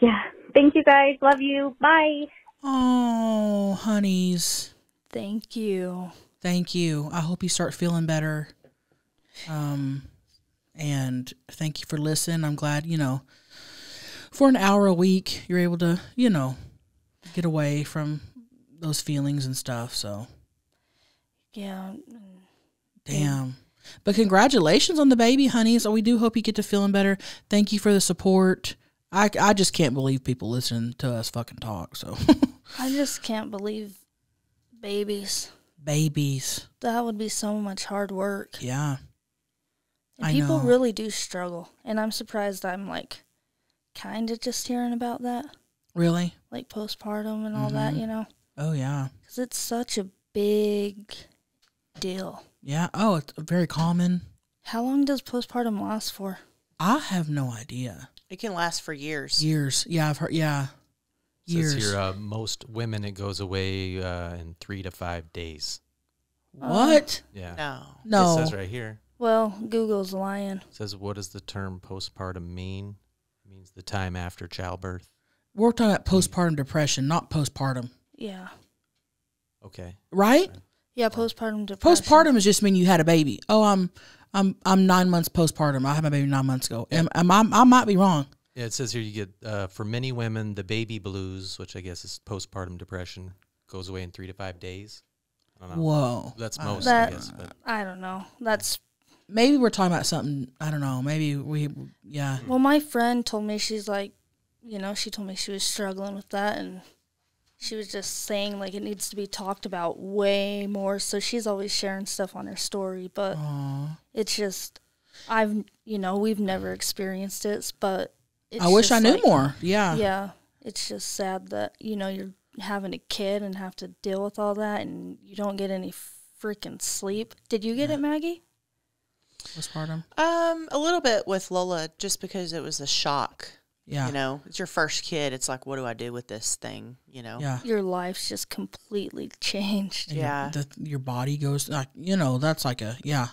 yeah. Thank you guys. Love you. Bye. Oh, honeys. Thank you. Thank you. I hope you start feeling better. Um, and thank you for listening. I'm glad, you know, for an hour a week, you're able to, you know, get away from those feelings and stuff. So, Yeah. damn. But congratulations on the baby, honey. So we do hope you get to feeling better. Thank you for the support. I, I just can't believe people listen to us fucking talk. So, I just can't believe babies. babies. That would be so much hard work. Yeah. And I people know. really do struggle. And I'm surprised I'm like kind of just hearing about that. Really? Like postpartum and all that, Mhm. you know? Oh, yeah. Because it's such a big deal. Yeah. Oh, it's very common. How long does postpartum last for? I have no idea. It can last for years. Years. Yeah, I've heard. Yeah. Says Years. here, uh, most women it goes away uh, in three to five days. What? Yeah. No. No. It says right here. Well, Google's lying. It says what does the term postpartum mean? It means the time after childbirth. We're talking about postpartum depression, not postpartum. Yeah. Okay. Right? Yeah, postpartum depression. Postpartum is just mean you had a baby. Oh, I'm I'm I'm nine months postpartum. I had my baby nine months ago. Am, am I, I might be wrong. Yeah, it says here you get uh, for many women the baby blues, which I guess is postpartum depression, goes away in three to five days. I don't know. Whoa. That's I- most, That, I guess. But I don't know. That's Maybe we're talking about something. I don't know. Maybe we. Yeah. Well, my friend told me she's like, you know, she told me she was struggling with that and she was just saying like it needs to be talked about way more. So she's always sharing stuff on her story, but Aw. it's just I've you know, we've never experienced it, but it's I wish I knew like- more. Yeah. Yeah. It's just sad that, you know, you're having a kid and have to deal with all that and you don't get any freaking sleep. Did you get it, Maggie? Postpartum. Um, a little bit with Lola, just because it was a shock. Yeah. You know, it's your first kid. It's like, what do I do with this thing? You know. Yeah. Your life's just completely changed. And your- the, your body goes like you know that's like a yeah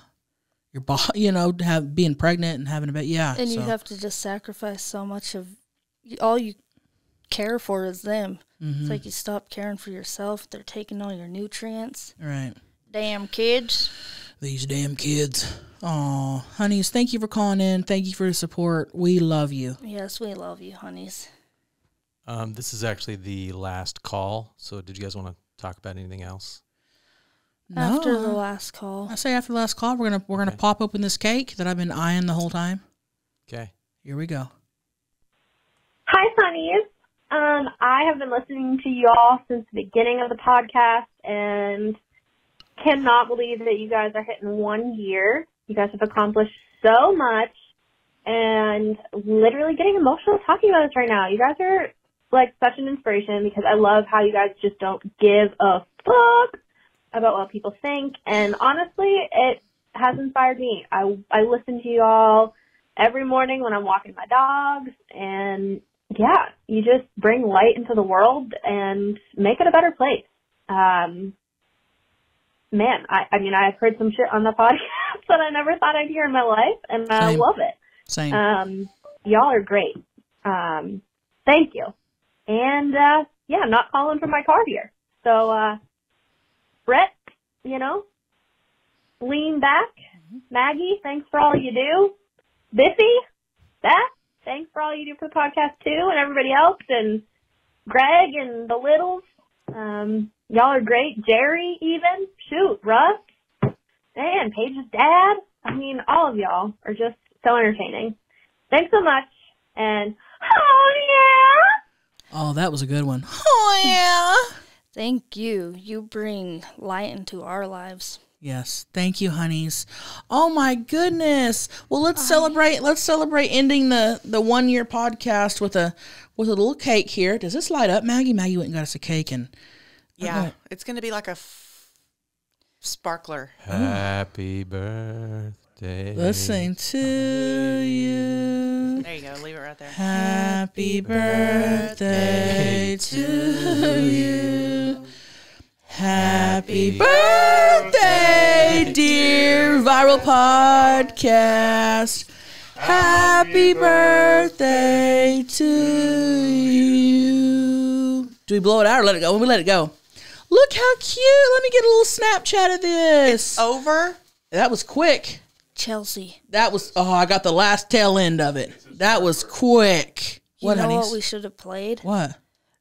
your body, you know, have being pregnant and having a baby. Yeah, and you have to just sacrifice so much of all you care for is them. Mhm. It's like you stop caring for yourself. They're taking all your nutrients. right. Damn kids. These damn kids. Oh, honeys, thank you for calling in. Thank you for the support. We love you. Yes, we love you, honeys. Um, this is actually the last call. So, did you guys want to talk about anything else? No. After the last call. I say after the last call, we're gonna we're gonna pop open this cake that I've been eyeing the whole time. Okay. Here we go. Hi, honeys. Um, I have been listening to y'all since the beginning of the podcast and cannot believe that you guys are hitting one year. You guys have accomplished so much and literally getting emotional talking about this right now. You guys are like such an inspiration because I love how you guys just don't give a fuck about what people think. And honestly, it has inspired me. I, I listen to y'all every morning when I'm walking my dogs and yeah, you just bring light into the world and make it a better place. Um, man, I, I mean, I've heard some shit on the podcast that I never thought I'd hear in my life, and I love it. Same. Um, y'all are great. Um, thank you. And, uh, yeah, I'm not calling from my car here. So, uh, Brett, you know, lean back. Maggie, thanks for all you do. Biffy, that, thanks for all you do for the podcast too, and everybody else, and Greg and the Littles. Um, y'all are great. Jerry, even. Shoot, Russ. Man, Paige's dad. I mean, all of y'all are just so entertaining. Thanks so much, and oh yeah! Oh, that was a good one. Oh yeah. Thank you. You bring light into our lives. Yes, thank you, honeys. Oh my goodness. Well, let's celebrate. Let's celebrate ending the the one year podcast with a with a little cake here. Does this light up, Maggie? Maggie went and got us a cake, and Yeah, Okay. it's going to be like a f- sparkler. Happy birthday. let's to you. There you go. Leave it right there. Happy birthday to you. Happy birthday, dear viral podcast. Happy birthday to you. Do we blow it out or let it go? When we let it go. Look how cute. Let me get a little Snapchat of this. over. That was quick. Chelcie. That was oh, I got the last tail end of it. That was quick. You what, know honeys? what we should have played? What?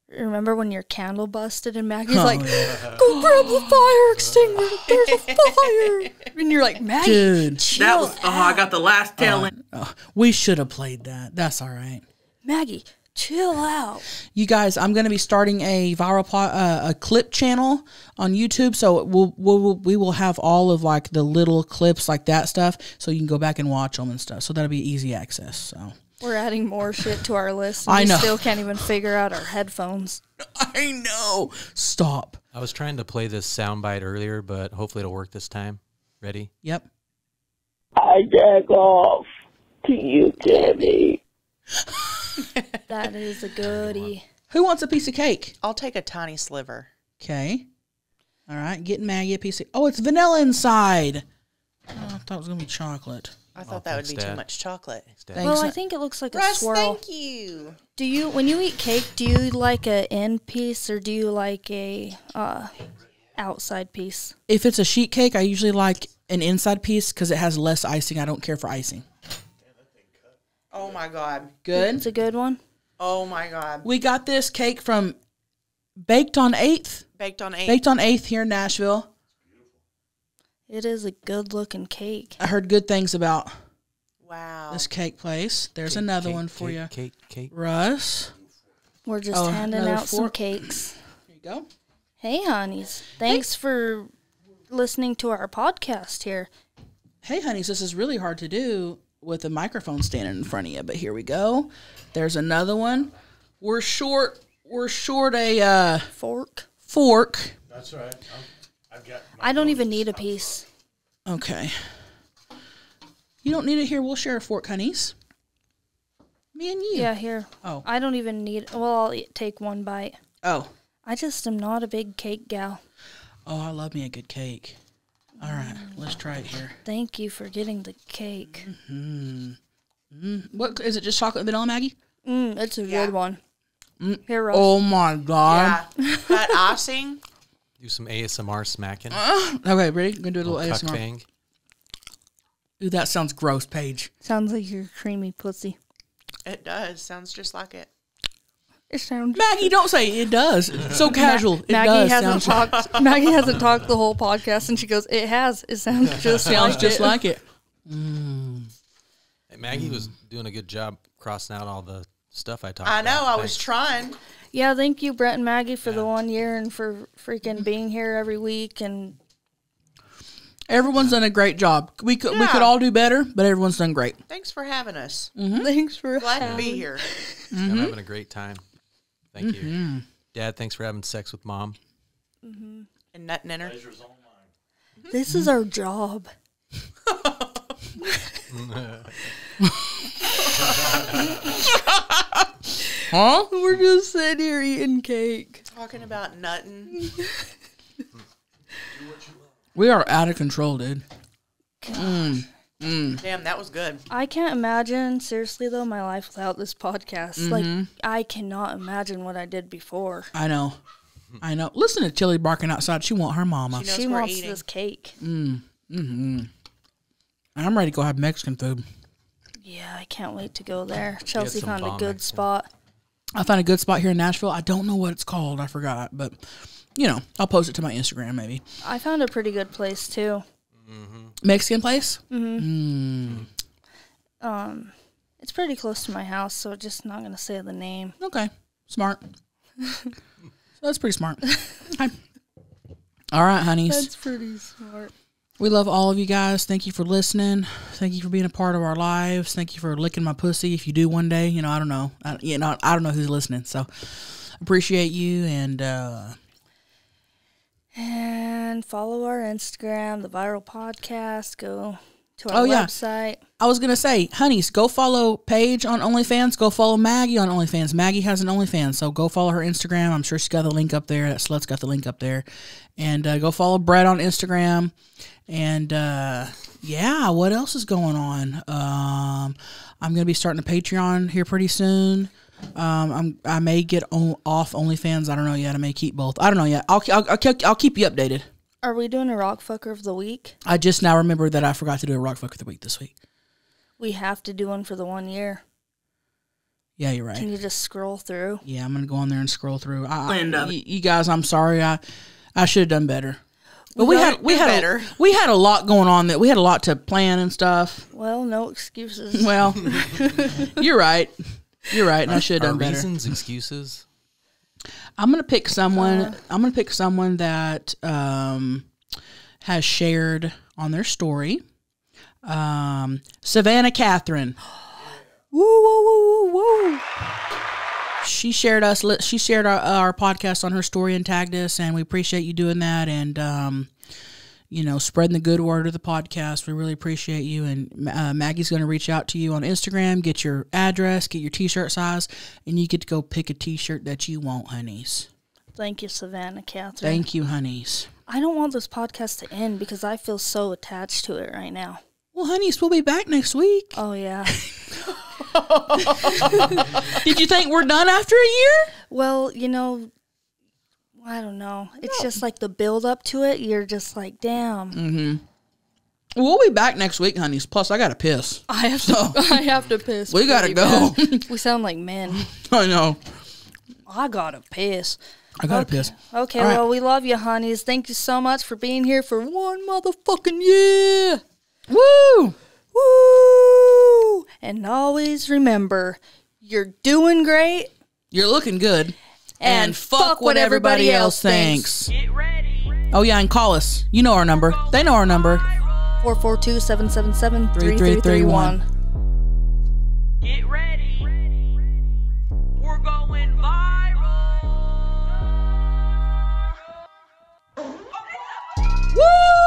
Remember when your candle busted and Maggie's Oh, like, yeah. "Go grab the fire extinguisher. There's a fire." And you're like, "Maggie, Dude, chill oh, I got the last tail oh, end. Oh, we should have played that. That's all right. Maggie, chill out." You guys, I'm going to be starting a viral po- uh, a clip channel on YouTube, so we'll, we'll we will have all of like the little clips like that stuff, so you can go back and watch them and stuff. So that'll be easy access. So We're adding more shit to our list. And I we know. still can't even figure out our headphones. I know. Stop. I was trying to play this soundbite earlier, but hopefully it'll work this time. Ready? Yep. I jack off to you, Debbie. That is a goodie. Who wants a piece of cake? I'll take a tiny sliver. Okay. All right, getting Maggie a piece of. Oh, it's vanilla inside. Oh, I thought it was gonna be chocolate. I thought that would be too much chocolate. Well, I think it looks like a swirl. thank you. Do you, when you eat cake, do you like a end piece or do you like a uh, outside piece? If it's a sheet cake, I usually like an inside piece because it has less icing. I don't care for icing. Oh my god. Good. It's a good one. Oh my god. We got this cake from Baked on Eighth. Baked on 8th. Baked on Eighth here in Nashville. It is a good looking cake. I heard good things about Wow. this cake place. There's Cake, another cake, one for cake, you, Cake, cake. Russ. We're just Oh, handing another out some cakes. There you go. Hey, honeys. Thanks for listening to our podcast here. Hey, honeys, this is really hard to do with a microphone standing in front of you, but here we go. There's another one. We're short. We're short a uh, fork. Fork. That's right. I'm, I've got. I don't even need a piece. Okay. You don't need it here. We'll share a fork, honeys. Me and you. Yeah, here. Oh. I don't even need. Well, I'll take one bite. Oh. I just am not a big cake gal. Oh, I love me a good cake. All right, let's try it here. Thank you for getting the cake. Mm. Mm. What is it? Just chocolate vanilla, Maggie? Mm, it's a Yeah. good one. Mm. Here, Ross. Oh my god. Yeah. that icing. Do some ASMR smacking. Okay, ready? I'm gonna do a little Little ASMR. bang. Ooh, that sounds gross, Paige. Sounds like your creamy pussy. It does. Sounds just like it. It sounds. Maggie, don't say it does. It's so casual. It Maggie does. hasn't sound- talked. Maggie hasn't talked the whole podcast, and she goes, "It has. It sounds just sounds like just it." like it. Mm. Hey, Maggie was doing a good job crossing out all the stuff I talked about. I about. know. I was trying. Yeah, thank you, Brett and Maggie, for the one year and for freaking being here every week. And Everyone's done a great job. We could we could all do better, but everyone's done great. Thanks for having us. thanks for Glad to be here. I'm mm-hmm. having a great time. Thank you. Mhm. Dad, thanks for having sex with mom. Mm-hmm. And nutting in her. This is our job. Huh? We're just sitting here eating cake. Talking about nutting. We are out of control, dude. Mm. Mm. Damn, that was good. I can't imagine, seriously though, my life without this podcast. Like, Mhm. I cannot imagine what I did before. I know. I know. Listen to Tilly barking outside. She want her mama. She, wants this cake. Mm. Mm-hmm. I'm ready to go have Mexican food. Yeah, I can't wait to go there. Chelcie found a bomb good spot. I found a good spot here in Nashville. I don't know what it's called. I forgot, but you know, I'll post it to my Instagram maybe. I found a pretty good place too. Mexican place. hmm Mm. Um, it's pretty close to my house, so just not gonna say the name. Okay, smart. So that's pretty smart. Hi. All right, honeys. That's pretty smart. We love all of you guys. Thank you for listening. Thank you for being a part of our lives. Thank you for licking my pussy. If you do one day, you know I don't know. I, you know I don't know who's listening. So appreciate you and uh, And follow our Instagram, the Viral Podcast. Go to our Oh, our yeah. website. I was gonna say, honeys, go follow Paige on OnlyFans. Go follow Maggie on OnlyFans. Maggie has an OnlyFans, so go follow her Instagram. I'm sure she's got the link up there. That slut's got the link up there. And uh, go follow Brett on Instagram. And uh, yeah, what else is going on? Um, I'm gonna be starting a Patreon here pretty soon. Um, I'm I may get on, off OnlyFans. I don't know yet. I may keep both. I don't know yet. I'll I'll, I'll, I'll keep you updated. Are we doing a rock fucker of the week? I just now remember that I forgot to do a rock fuck of the week this week. We have to do one for the one year. Yeah, you're right. Can you just scroll through? Yeah, I'm gonna go on there and scroll through. I, I, And, uh, y- you guys, I'm sorry. I I should have done better. But We we had we had better. A, we had a lot going on that we had a lot to plan and stuff. Well, no excuses. Well, you're right. You're right, and I should have Our done better. reasons, excuses. I'm gonna pick someone. Uh. I'm gonna pick someone that um, has shared on their story. Um, Savannah Catherine. woo woo woo woo woo. She shared us. She shared our, our podcast on her story and tagged us, and we appreciate you doing that. And um, you know, spreading the good word of the podcast. We really appreciate you. And uh, Maggie's going to reach out to you on Instagram, get your address, get your T-shirt size, and you get to go pick a T-shirt that you want, honeys. Thank you, Savannah Catherine. Thank you, honeys. I don't want this podcast to end because I feel so attached to it right now. Well, honeys, we'll be back next week. Oh yeah. Did you think we're done after a year? Well, you know, I don't know. It's just like the build up to it. You're just like, damn. Mm-hmm. We'll be back next week, honeys. Plus, I got to piss. I have to. I have to piss. We gotta go. we sound like men. I know. I gotta piss. I got to Okay. piss. Okay, right. well, we love you, honeys. Thank you so much for being here for one motherfucking year. Woo! Woo! And always remember, you're doing great. You're looking good. And, fuck, what everybody, else thinks. Oh, yeah, and call us. You know our number. They know our number. 442 777 3331. Woo!